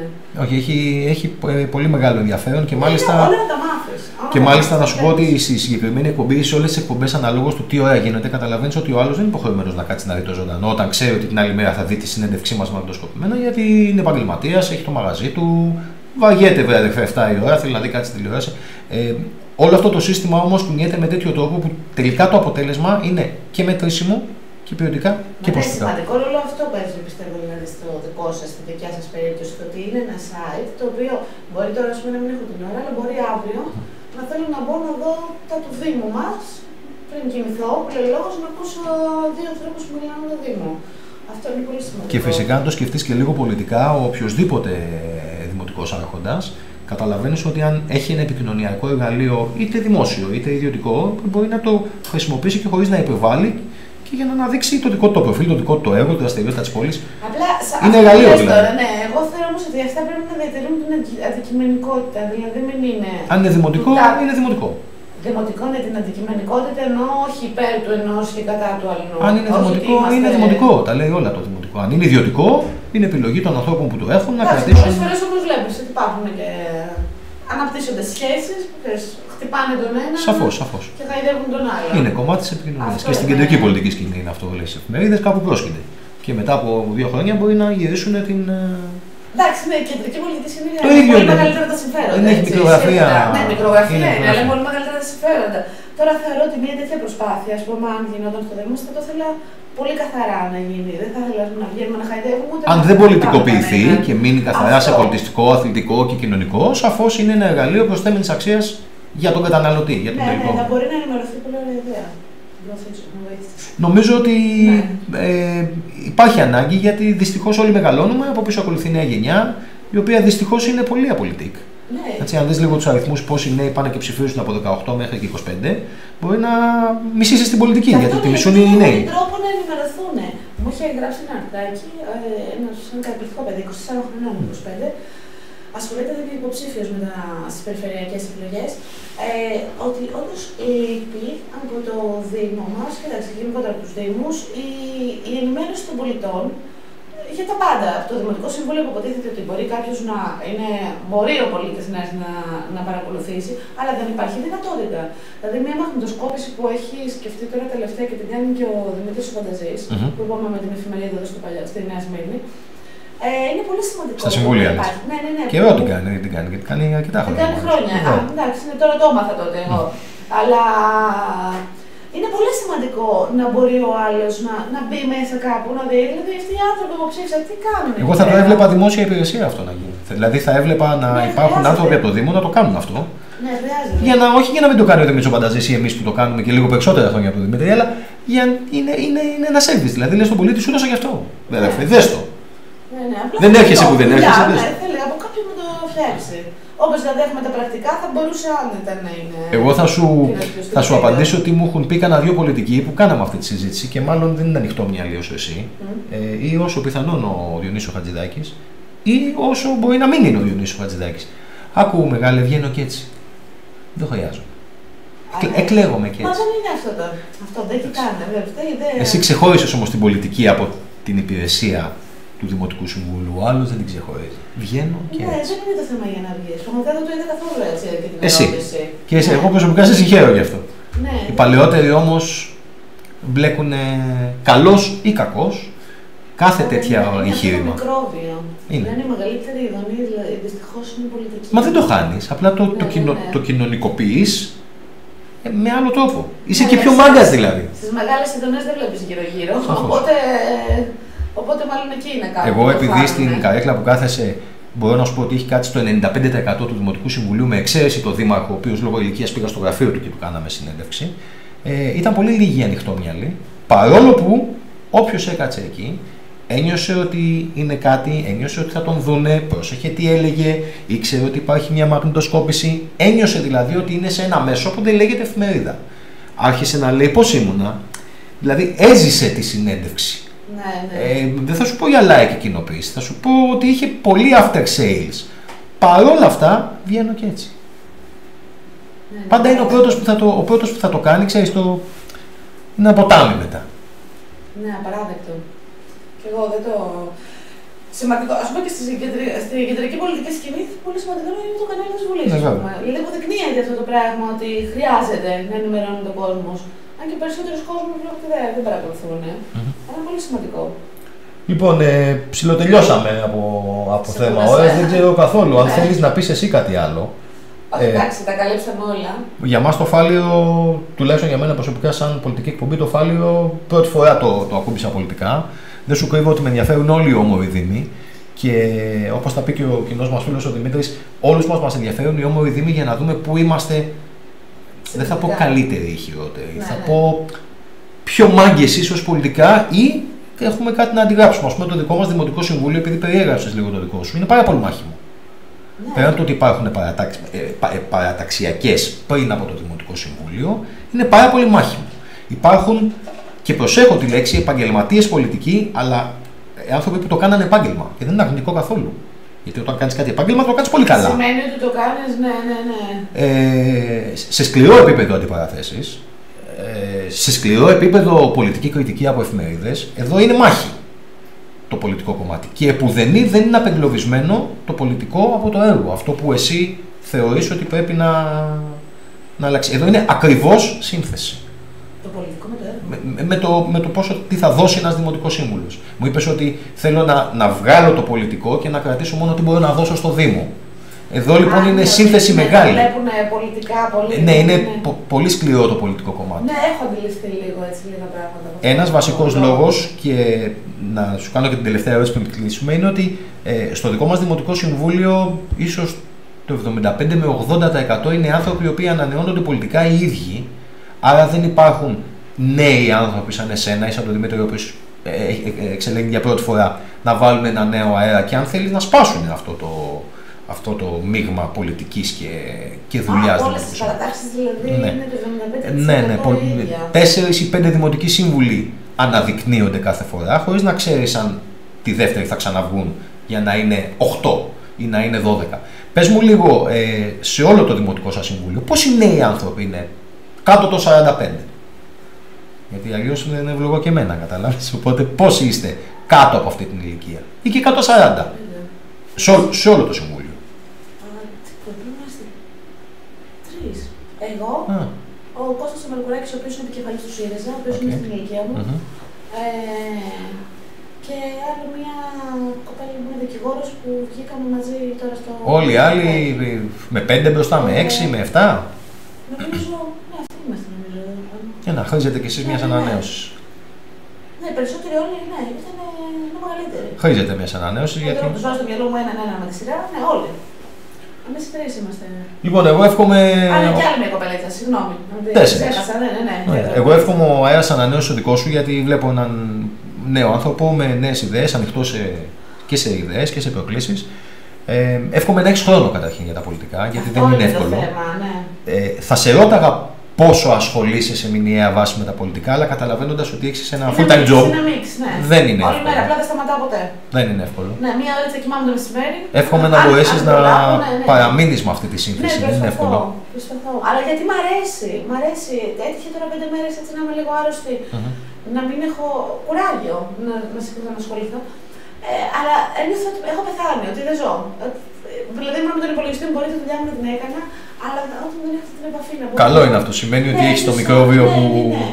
Όχι, έχει, έχει ε, πολύ μεγάλο ενδιαφέρον και μάλιστα. Όλα να τα μάθει. Και μάλιστα να σου πω ότι στη συγκεκριμένη εκπομπή, σε όλες τις εκπομπές αναλόγως του τι ώρα γίνεται, καταλαβαίνεις ότι ο άλλος δεν είναι υποχρεωμένος να κάτσει να δει το ζωντανό όταν ξέρει ότι την άλλη μέρα θα δει τη συνέντευξή μας μαγνητοσκοπημένα, γιατί είναι επαγγελματίας, έχει το μαγαζί του, βαριέται βέβαια αδερφέ 7 η ώρα, θέλει να δει κάτι στην τηλεόραση. Ε, όλο αυτό το σύστημα όμως κουνιέται με τέτοιο τρόπο που τελικά το αποτέλεσμα είναι και μετρήσιμο και ποιοτικά και Και προσωπικά. σημαντικό ρόλο αυτό παίζει πιστεύω δηλαδή στο δικό σας, στη δικιά σας περίπτωση. Το ότι είναι ένα site το οποίο μπορεί τώρα ας πούμε, να μην έχω την ώρα, αλλά μπορεί αύριο να θέλω να μπω να δω τα του Δήμου μας πριν κοιμηθώ, που λέει λόγος να ακούσω δύο ανθρώπους που μιλάνε για το Δήμο. Αυτό είναι πολύ σημαντικό. Και φυσικά, αν το σκεφτείς και λίγο πολιτικά, ο οποιοδήποτε δημοτικός άρχοντας, καταλαβαίνεις ότι αν έχει ένα επικοινωνιακό εργαλείο, είτε δημόσιο είτε ιδιωτικό, μπορεί να το χρησιμοποιήσει και χωρίς να υπερβάλλει και για να αναδείξει το δικό του το προφίλ, το δικό του το έργο, τη δραστηριότητα της πόλης. Απλά σα- Είναι αυτό που εργαλείο, λες δηλαδή. Τώρα, ναι, εγώ θεωρώ όμως ότι αυτά πρέπει να διατηρούν την αντι- αντικειμενικότητα. Δηλαδή μην είναι. Αν είναι δημοτικό, Τα- είναι δημοτικό. Δημοτικό είναι την αντικειμενικότητα, ενώ όχι υπέρ του ενός και κατά του αλλού. Αν είναι Όχι δημοτικό, ότι είμαστε- είναι δημοτικό. Τα λέει όλα το δημοτικό. Αν είναι ιδιωτικό, είναι επιλογή των ανθρώπων που το έχουν να Εντάξει, κρατήσουν. πολλές φορές όμως βλέπεις ότι υπάρχουν και αναπτύσσονται σχέσεις που ξέρεις, χτυπάνε τον ένα Σαφώς, σαφώς. και χαϊδεύουν τον άλλο. Είναι κομμάτι της επικοινωνίας. Αυτό Και στην είναι. κεντρική πολιτική σκηνή είναι αυτό, λέει στι εφημερίδες, κάπου πρόσκειται. Και μετά από δύο χρόνια μπορεί να γυρίσουν την. ε, Εντάξει, ναι, η κεντρική πολιτική σκηνή Το είναι ίδιο πολύ είναι. μεγαλύτερα τα συμφέροντα. Δεν έχει έτσι, μικρογραφία. σίγουρα. Ναι, μικρογραφία Είναι είναι, αλλά μικρογραφία. πολύ μεγαλύτερα τα συμφέροντα. Τώρα θεωρώ ότι μια τέτοια προσπάθεια, ας πούμε, αν γινόταν στο Δήμο, θα το ήθελα πολύ καθαρά να γίνει. Δεν θα ήθελα να βγαίνουμε να χαϊδεύουμε ούτε Αν να δεν χτυπάμε πολιτικοποιηθεί κανέναν. και μείνει καθαρά σε Αυτό. πολιτιστικό, αθλητικό και κοινωνικό, σαφώς είναι ένα εργαλείο προσθέμενη αξίας για τον καταναλωτή, για τον Ναι, τελικό. ναι, θα μπορεί να ενημερωθεί πολύ ωραία ιδέα. Βοηθήσω, να βοηθήσει. Νομίζω ότι Ναι. ε, υπάρχει ανάγκη γιατί δυστυχώς όλοι μεγαλώνουμε. Από πίσω ακολουθεί η νέα γενιά, η οποία δυστυχώς είναι πολύ απολυτικ. Ναι, Έτσι, αν δεις λίγο τους αριθμούς πόσοι νέοι πάνε και ψηφίζουν από 18 μέχρι και 25, μπορεί να μισήσει την πολιτική Και γιατί αυτό τη είναι μισούν γιατί οι δεν νέοι. έχουν τρόπο να ενημερωθούν. Μου είχε γράψει ένα αρτάκι, ε, ένας σαν καταπληκτικό παιδί, 24 χρονών, 25, ασχολείται δεν είναι υποψήφιο στις περιφερειακές εκλογές, ε, ότι όντως λείπει από το Δήμο μας, και εντάξει, γενικότερα από τους Δήμους, η, η ενημέρωση των πολιτών για τα πάντα. Το Δημοτικό Συμβούλιο που υποτίθεται ότι μπορεί κάποιος να είναι. Μπορεί ο πολίτης να, να, να παρακολουθήσει, αλλά δεν υπάρχει δυνατότητα. Δηλαδή, μια μαγνητοσκόπηση που έχει σκεφτεί τώρα τελευταία και την κάνει και ο Δημήτρης Φανταζής, Μμμ. που είπαμε με την εφημερίδα εδώ στο παλιά, στη Νέα Σμύρνη. Ε, είναι πολύ σημαντικό. Στα συμβούλια, να λες. υπάρχει. Ναι, ναι, ναι. Και εγώ την κάνει, την κάνει, γιατί κάνει αρκετά Δεν χρόνια. κάνει χρόνια. Ναι. Α, εντάξει, ναι, τώρα το έμαθα τότε εγώ. Αλλά είναι πολύ σημαντικό να μπορεί ο άλλος να, να μπει μέσα κάπου, να δει. Δηλαδή, αυτοί οι άνθρωποι που ψήφισαν, τι κάνουν. Εγώ εκεί θα το πέρα; έβλεπα δημόσια υπηρεσία αυτό να γίνει. Δηλαδή θα έβλεπα να Ναι, υπάρχουν χρειάζεται. άνθρωποι από το Δήμο να το κάνουν αυτό. Ναι, χρειάζεται. Για να, όχι για να μην το κάνει ο Δημήτρης Πανταζή ή εμείς που το κάνουμε και λίγο περισσότερα χρόνια από τον Δημήτρη, αλλά για, είναι, είναι, είναι ένας service. Δηλαδή λες τον πολίτη σου δώσα γι' αυτό. Δεν Ναι. ναι. δες το. Ναι, ναι, απλά Δεν θέλει έρχεσαι αυτό. που δεν Δουλειά, έρχεσαι, Ναι, δες. θέλει από κάποιον να το φτιάξει. Όπως δηλαδή έχουμε τα πρακτικά, θα μπορούσε άνετα να είναι. Εγώ θα σου, κοινοτικό θα σου στοιχείο. απαντήσω ότι μου έχουν πει κανένα δύο πολιτικοί που κάναμε αυτή τη συζήτηση και μάλλον δεν είναι ανοιχτό μυαλί όσο εσύ, ε, ή όσο πιθανόν ο Διονύσιο Χατζηδάκης, ή όσο μπορεί να μην είναι ο Διονύσιο Χατζηδάκης. Άκου μεγάλε, βγαίνω και έτσι. Δεν χρειάζομαι. Εκλε- Αλλά- Εκλέγομαι και Μα έτσι. δεν είναι αυτό το. Αυτό δεν κοιτάνε. βέβαια. Δεν- δεν- Εσύ ξεχώρισες όμως την πολιτική από την υπηρεσία του Δημοτικού Συμβούλου. Ο άλλος δεν την ξεχωρίζει. Βγαίνω και Ναι, έτσι. δεν είναι το θέμα για να βγει. Πραγματικά δεν το είδα καθόλου έτσι και την Εσύ. ερώτηση. Και εσύ, Ναι. εγώ προσωπικά σε συγχαίρω γι' αυτό. Ναι. Οι παλαιότεροι όμως μπλέκουν καλός ή κακός κάθε Είναι- τέτοια είναι αυτό το εγχείρημα. μικρόβιο. Είναι. Είναι η μεγαλύτερη ειδονή, δηλαδή δυστυχώς είναι η πολιτική. Μα δεν το χάνεις. Απλά το, το, Ναι, κοινο, ναι, ναι. το κοινωνικοποιείς με άλλο τρόπο. Είσαι Ναι, και πιο ναι, μάγκας στις- δηλαδή. Στι μεγάλες ειδονέ δεν βλέπεις γύρω-γύρω. Σαφώς. Οπότε, οπότε μάλλον εκεί είναι κάτι. Εγώ που το επειδή χάνουνε. στην καρέκλα που κάθεσε μπορώ να σου πω ότι έχει κάτσει το 95% του Δημοτικού Συμβουλίου με εξαίρεση το Δήμαρχο, ο οποίος λόγω ηλικίας πήγα στο γραφείο του και του κάναμε συνέντευξη. Ε, ήταν πολύ λίγοι ανοιχτόμυαλοι. Παρόλο που όποιος έκατσε εκεί ένιωσε ότι είναι κάτι, ένιωσε ότι θα τον δούνε, πρόσεχε τι έλεγε, ήξερε ότι υπάρχει μια μαγνητοσκόπηση. Ένιωσε δηλαδή ότι είναι σε ένα μέσο που δεν λέγεται εφημερίδα. Άρχισε να λέει πώς ήμουνα; Δηλαδή έζησε τη συνέντευξη. Ναι, ναι. Ε, δεν θα σου πω για like κοινοποίηση, θα σου πω ότι είχε πολύ after sales. Παρ' όλα αυτά βγαίνω και έτσι. Ναι, ναι. Πάντα είναι ο πρώτος που θα το, ο πρώτος που θα το κάνει, ξέρεις, το... είναι ένα ποτάμι μετά. Ναι, απαράδεκτο. Και εγώ δεν το. Σημαντικό. Α πούμε και στη, κεντρι... στη κεντρική πολιτική σκηνή, πολύ σημαντικό είναι το κανάλι τη Βουλής. Ναι, βέβαια. Δηλαδή αποδεικνύεται αυτό το πράγμα ότι χρειάζεται να ενημερώνει τον κόσμο. Αν και περισσότερος κόσμος βλέπω ότι δεν, δεν παρακολουθούν. Μμμ. Αλλά είναι πολύ σημαντικό. Λοιπόν, ε, ψιλοτελειώσαμε από, από Σε θέμα πολλές ώρες, ώρες. δεν ξέρω καθόλου. Αν Ναι. θέλεις να πεις εσύ κάτι άλλο. Όχι, Ε, εντάξει, τα καλύψαμε όλα. Για μας το Φάλιο, τουλάχιστον για μένα προσωπικά σαν πολιτική εκπομπή, το Φάλιο πρώτη φορά το, το ακούμπησα πολιτικά. Δεν σου κρύβω ότι με ενδιαφέρουν όλοι οι όμοροι δήμοι και όπως θα πει και ο κοινός μας φίλος ο Δημήτρης, όλους μας μας ενδιαφέρουν οι όμοροι δήμοι για να δούμε πού είμαστε, δεν θα πω Συνολικά. καλύτεροι ή χειρότεροι, Ναι, θα ναι. πω πιο μάγκες ίσως πολιτικά ή έχουμε κάτι να αντιγράψουμε. Ας πούμε το δικό μας Δημοτικό Συμβούλιο, επειδή περιέγραψες λίγο το δικό σου, είναι πάρα πολύ μάχημο. Ναι. Πέραν του ότι υπάρχουν παρατάξ, ε, πα- ε, παραταξιακές πριν από το Δημοτικό Συμβούλιο, είναι πάρα πολύ μάχημο. Υπάρχουν, και προσέχω τη λέξη, επαγγελματίες πολιτικοί, αλλά ε, άνθρωποι που το κάνανε επάγγελμα. Και δεν είναι αρνητικό καθόλου. Γιατί όταν κάνεις κάτι επάγγελμα, το κάνεις πολύ καλά. Σημαίνει ότι το κάνεις, ναι, ναι, ναι. Ε, σε σκληρό επίπεδο αντιπαραθέσεις, ε, σε σκληρό επίπεδο πολιτική κριτική από εφημερίδες, εδώ είναι μάχη το πολιτικό κομμάτι. Και επουδενή δεν είναι απεγκλωβισμένο το πολιτικό από το έργο. Αυτό που εσύ θεωρείς ότι πρέπει να, να αλλάξει. Εδώ είναι ακριβώς σύνθεση. Το πολιτικό με το έργο. Με, με- με το, με το πόσο τι θα δώσει ένας δημοτικός σύμβουλος. Μου είπες ότι θέλω να, να βγάλω το πολιτικό και να κρατήσω μόνο τι μπορώ να δώσω στο Δήμο. Εδώ λοιπόν Α, είναι ναι, σύνθεση ναι, μεγάλη. Βλέπουν πολιτικά πολύ. Ε, Ναι, είναι πο- πολύ σκληρό το πολιτικό κομμάτι. Ναι, έχω αντιληφθεί λίγο έτσι λίγα πράγματα. από αυτό. Ένας βασικός Το- λόγος και να σου κάνω και την τελευταία ερώτηση πριν κλείσουμε είναι ότι ε, στο δικό μας Δημοτικό Συμβούλιο ίσως το 75 με 80% είναι άνθρωποι οι οποίοι ανανεώνονται πολιτικά οι ίδιοι άρα δεν υπάρχουν νέοι άνθρωποι σαν εσένα ή σαν τον Δημήτρη ο οποίος ε, ε, ε, εξελέγει για πρώτη φορά να βάλουν ένα νέο αέρα και αν θέλεις να σπάσουν αυτό το, αυτό το μείγμα πολιτικής και, και δουλειάς. Α, όλες Δημοτικού τις Συμβουλίου. παρατάξεις δηλαδή Ναι. είναι το 75% Ε, Ναι, ναι. πο- ίδια. Τέσσερις ή πέντε δημοτικοί σύμβουλοι αναδεικνύονται κάθε φορά, χωρίς να ξέρεις αν τη δεύτερη θα ξαναβγούν για να είναι 8 ή να είναι 12. Πες μου λίγο, ε, σε όλο το δημοτικό σας συμβούλιο, πόσοι νέοι άνθρωποι είναι κάτω των 45. Γιατί αλλιώς δεν ευλογώ και εμένα, καταλάβεις. Οπότε πόσοι είστε κάτω από αυτή την ηλικία. Ή και 140. Σε, όλο- σε όλο το Συμβούλιο. Είμαστε τρεις. Εγώ, Α, ο Κώστας Αμαλκουράκης, ο οποίος είναι επικεφαλής του ΣΥΡΙΖΑ, ο οποίος Οκ. είναι στην ηλικία μου. μμμ. Ε, και άλλη μια κοπέλα που είναι δικηγόρος που βγήκαμε μαζί τώρα στο... Όλοι οι άλλοι ε, με 5 μπροστά, με 6, με 7. Νομίζω, ναι, αυτοί είμαστε νομίζω. Για να χρήζετε κι εσείς μιας Ναι, ναι, ναι. ανανέωσης. Ναι, οι περισσότεροι όλοι, ναι, ήταν είναι μεγαλύτεροι. Χρήζετε μιας ανανέωσης γιατί. Γιατί... Τους βάζω στο μυαλό μου έναν ένα με τη σειρά, ναι, όλοι. Εμείς οι τρεις είμαστε. Λοιπόν, εγώ εύχομαι. Α, ναι, κι άλλη μια κοπελέτσα, συγγνώμη. Να μου πεις. Τέσσερις. Ξέχασα, ναι, ναι, ναι. Ναι, Εγώ εύχομαι ο αέρας ανανέωση ο δικός σου γιατί βλέπω έναν νέο άνθρωπο με νέες ιδέες, ανοιχτό σε, και σε ιδέες και σε προκλήσεις. Ε, εύχομαι να έχεις χρόνο καταρχήν για τα πολιτικά, γιατί Αυτό δεν είναι το εύκολο. θέμα, ναι. Ε, θα σε ρώταγα πόσο ασχολείσαι σε μηνιαία βάση με τα πολιτικά, αλλά καταλαβαίνοντας ότι έχεις ένα Είναι full time mix, job, Είναι mix, ναι. δεν είναι Όλη εύκολο. μέρα, απλά δεν σταματάω ποτέ. δεν είναι εύκολο. Ναι, μία ώρα έτσι κοιμάμαι το μεσημέρι. Εύχομαι να Αν- μπορέσει αν να προλάβω, ναι, ναι. παραμείνεις με αυτή τη Ναι, σύμφυση. δεν είναι προσπαθώ, εύκολο. προσπαθώ. Αλλά γιατί μ' αρέσει. Μ' αρέσει. Έτυχε τώρα πέντε μέρες έτσι να είμαι λίγο άρρωστη. Μμμ. Να μην έχω κουράγιο να, να σηκωθώ να ασχοληθώ. Ε, αλλά ένιωθα ότι έχω πεθάνει, ότι δεν ζω. Ε, Δηλαδή, μόνο με τον υπολογιστή μου μπορεί τη δουλειά μου να την έκανα, αλλά όταν δεν έχω την επαφή να μπορώ Καλό να- είναι αυτό. Σημαίνει ότι Ναι, έχεις το σωστά. μικρόβιο Ναι, που. ναι, ναι.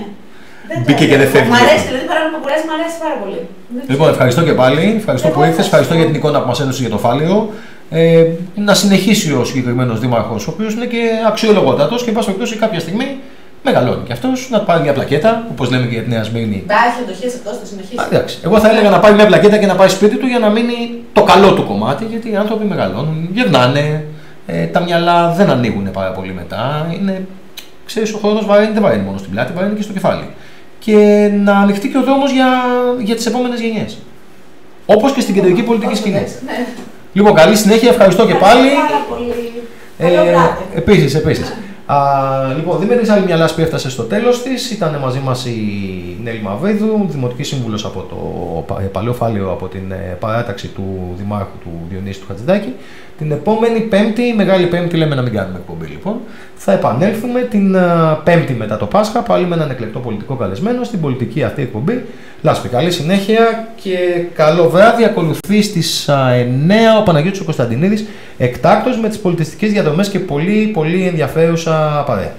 Δεν το μπήκε και δεν έχω. φεύγει. Μ' αρέσει, δηλαδή παρόλο που με κουράζει, μ' αρέσει πάρα πολύ. Δεν Λοιπόν, ξέρω. ευχαριστώ και πάλι. Ευχαριστώ Εγώ που ήρθες. Ευχαριστώ ευχαριστώ. για την εικόνα που μας έδωσες για το Φάληρο. Ε, να συνεχίσει ο συγκεκριμένος δήμαρχος, ο οποίος είναι και αξιολογότατο και, εν πάση περιπτώσει, κάποια στιγμή μεγαλώνει. Και αυτός να πάρει μια πλακέτα, όπως λέμε και για τη Νέα Σμύρνη. Τα έχει αντοχέ εκτός, θα συνεχίσει. Α, εντάξει. Εγώ θα έλεγα να πάρει μια πλακέτα και να πάει σπίτι του για να μείνει το καλό του κομμάτι, γιατί οι άνθρωποι μεγαλώνουν, γερνάνε, ε, τα μυαλά δεν ανοίγουν πάρα πολύ μετά. Είναι, ξέρεις, ο χρόνος βαραίνει, δεν βαραίνει μόνο στην πλάτη, βαραίνει και στο κεφάλι. Και να ανοιχτεί και ο δρόμος για, για τις επόμενες γενιές. Όπως και στην κεντρική πολιτική Όσο σκηνή. έτσι, ναι. Λοιπόν, καλή συνέχεια, ευχαριστώ και πάλι. Ευχαριστώ Πάρα πολύ. Καλό βράδυ. Επίση, επίση. λοιπόν, Δημήτρη, άλλη μια λάσπη έφτασε στο τέλος της. Ήταν μαζί μας η Νέλη Μαβίδου, δημοτική σύμβουλος από το πα- ε, Παλαιό Φάλιο από την ε, παράταξη του Δημάρχου του Διονύσης του Χατζηδάκη. Την επόμενη Πέμπτη, Μεγάλη Πέμπτη, λέμε να μην κάνουμε εκπομπή λοιπόν. Θα επανέλθουμε την ε, Πέμπτη μετά το Πάσχα, πάλι με έναν εκλεκτό πολιτικό καλεσμένο στην πολιτική αυτή εκπομπή. Λάσπη, καλή συνέχεια και καλό βράδυ. Ακολουθεί στις 9 ο Παναγιώτης ο Κωνσταντινίδης εκτάκτος με τις πολιτιστικές διαδρομές και πολύ πολύ ενδιαφέρουσα παρέα.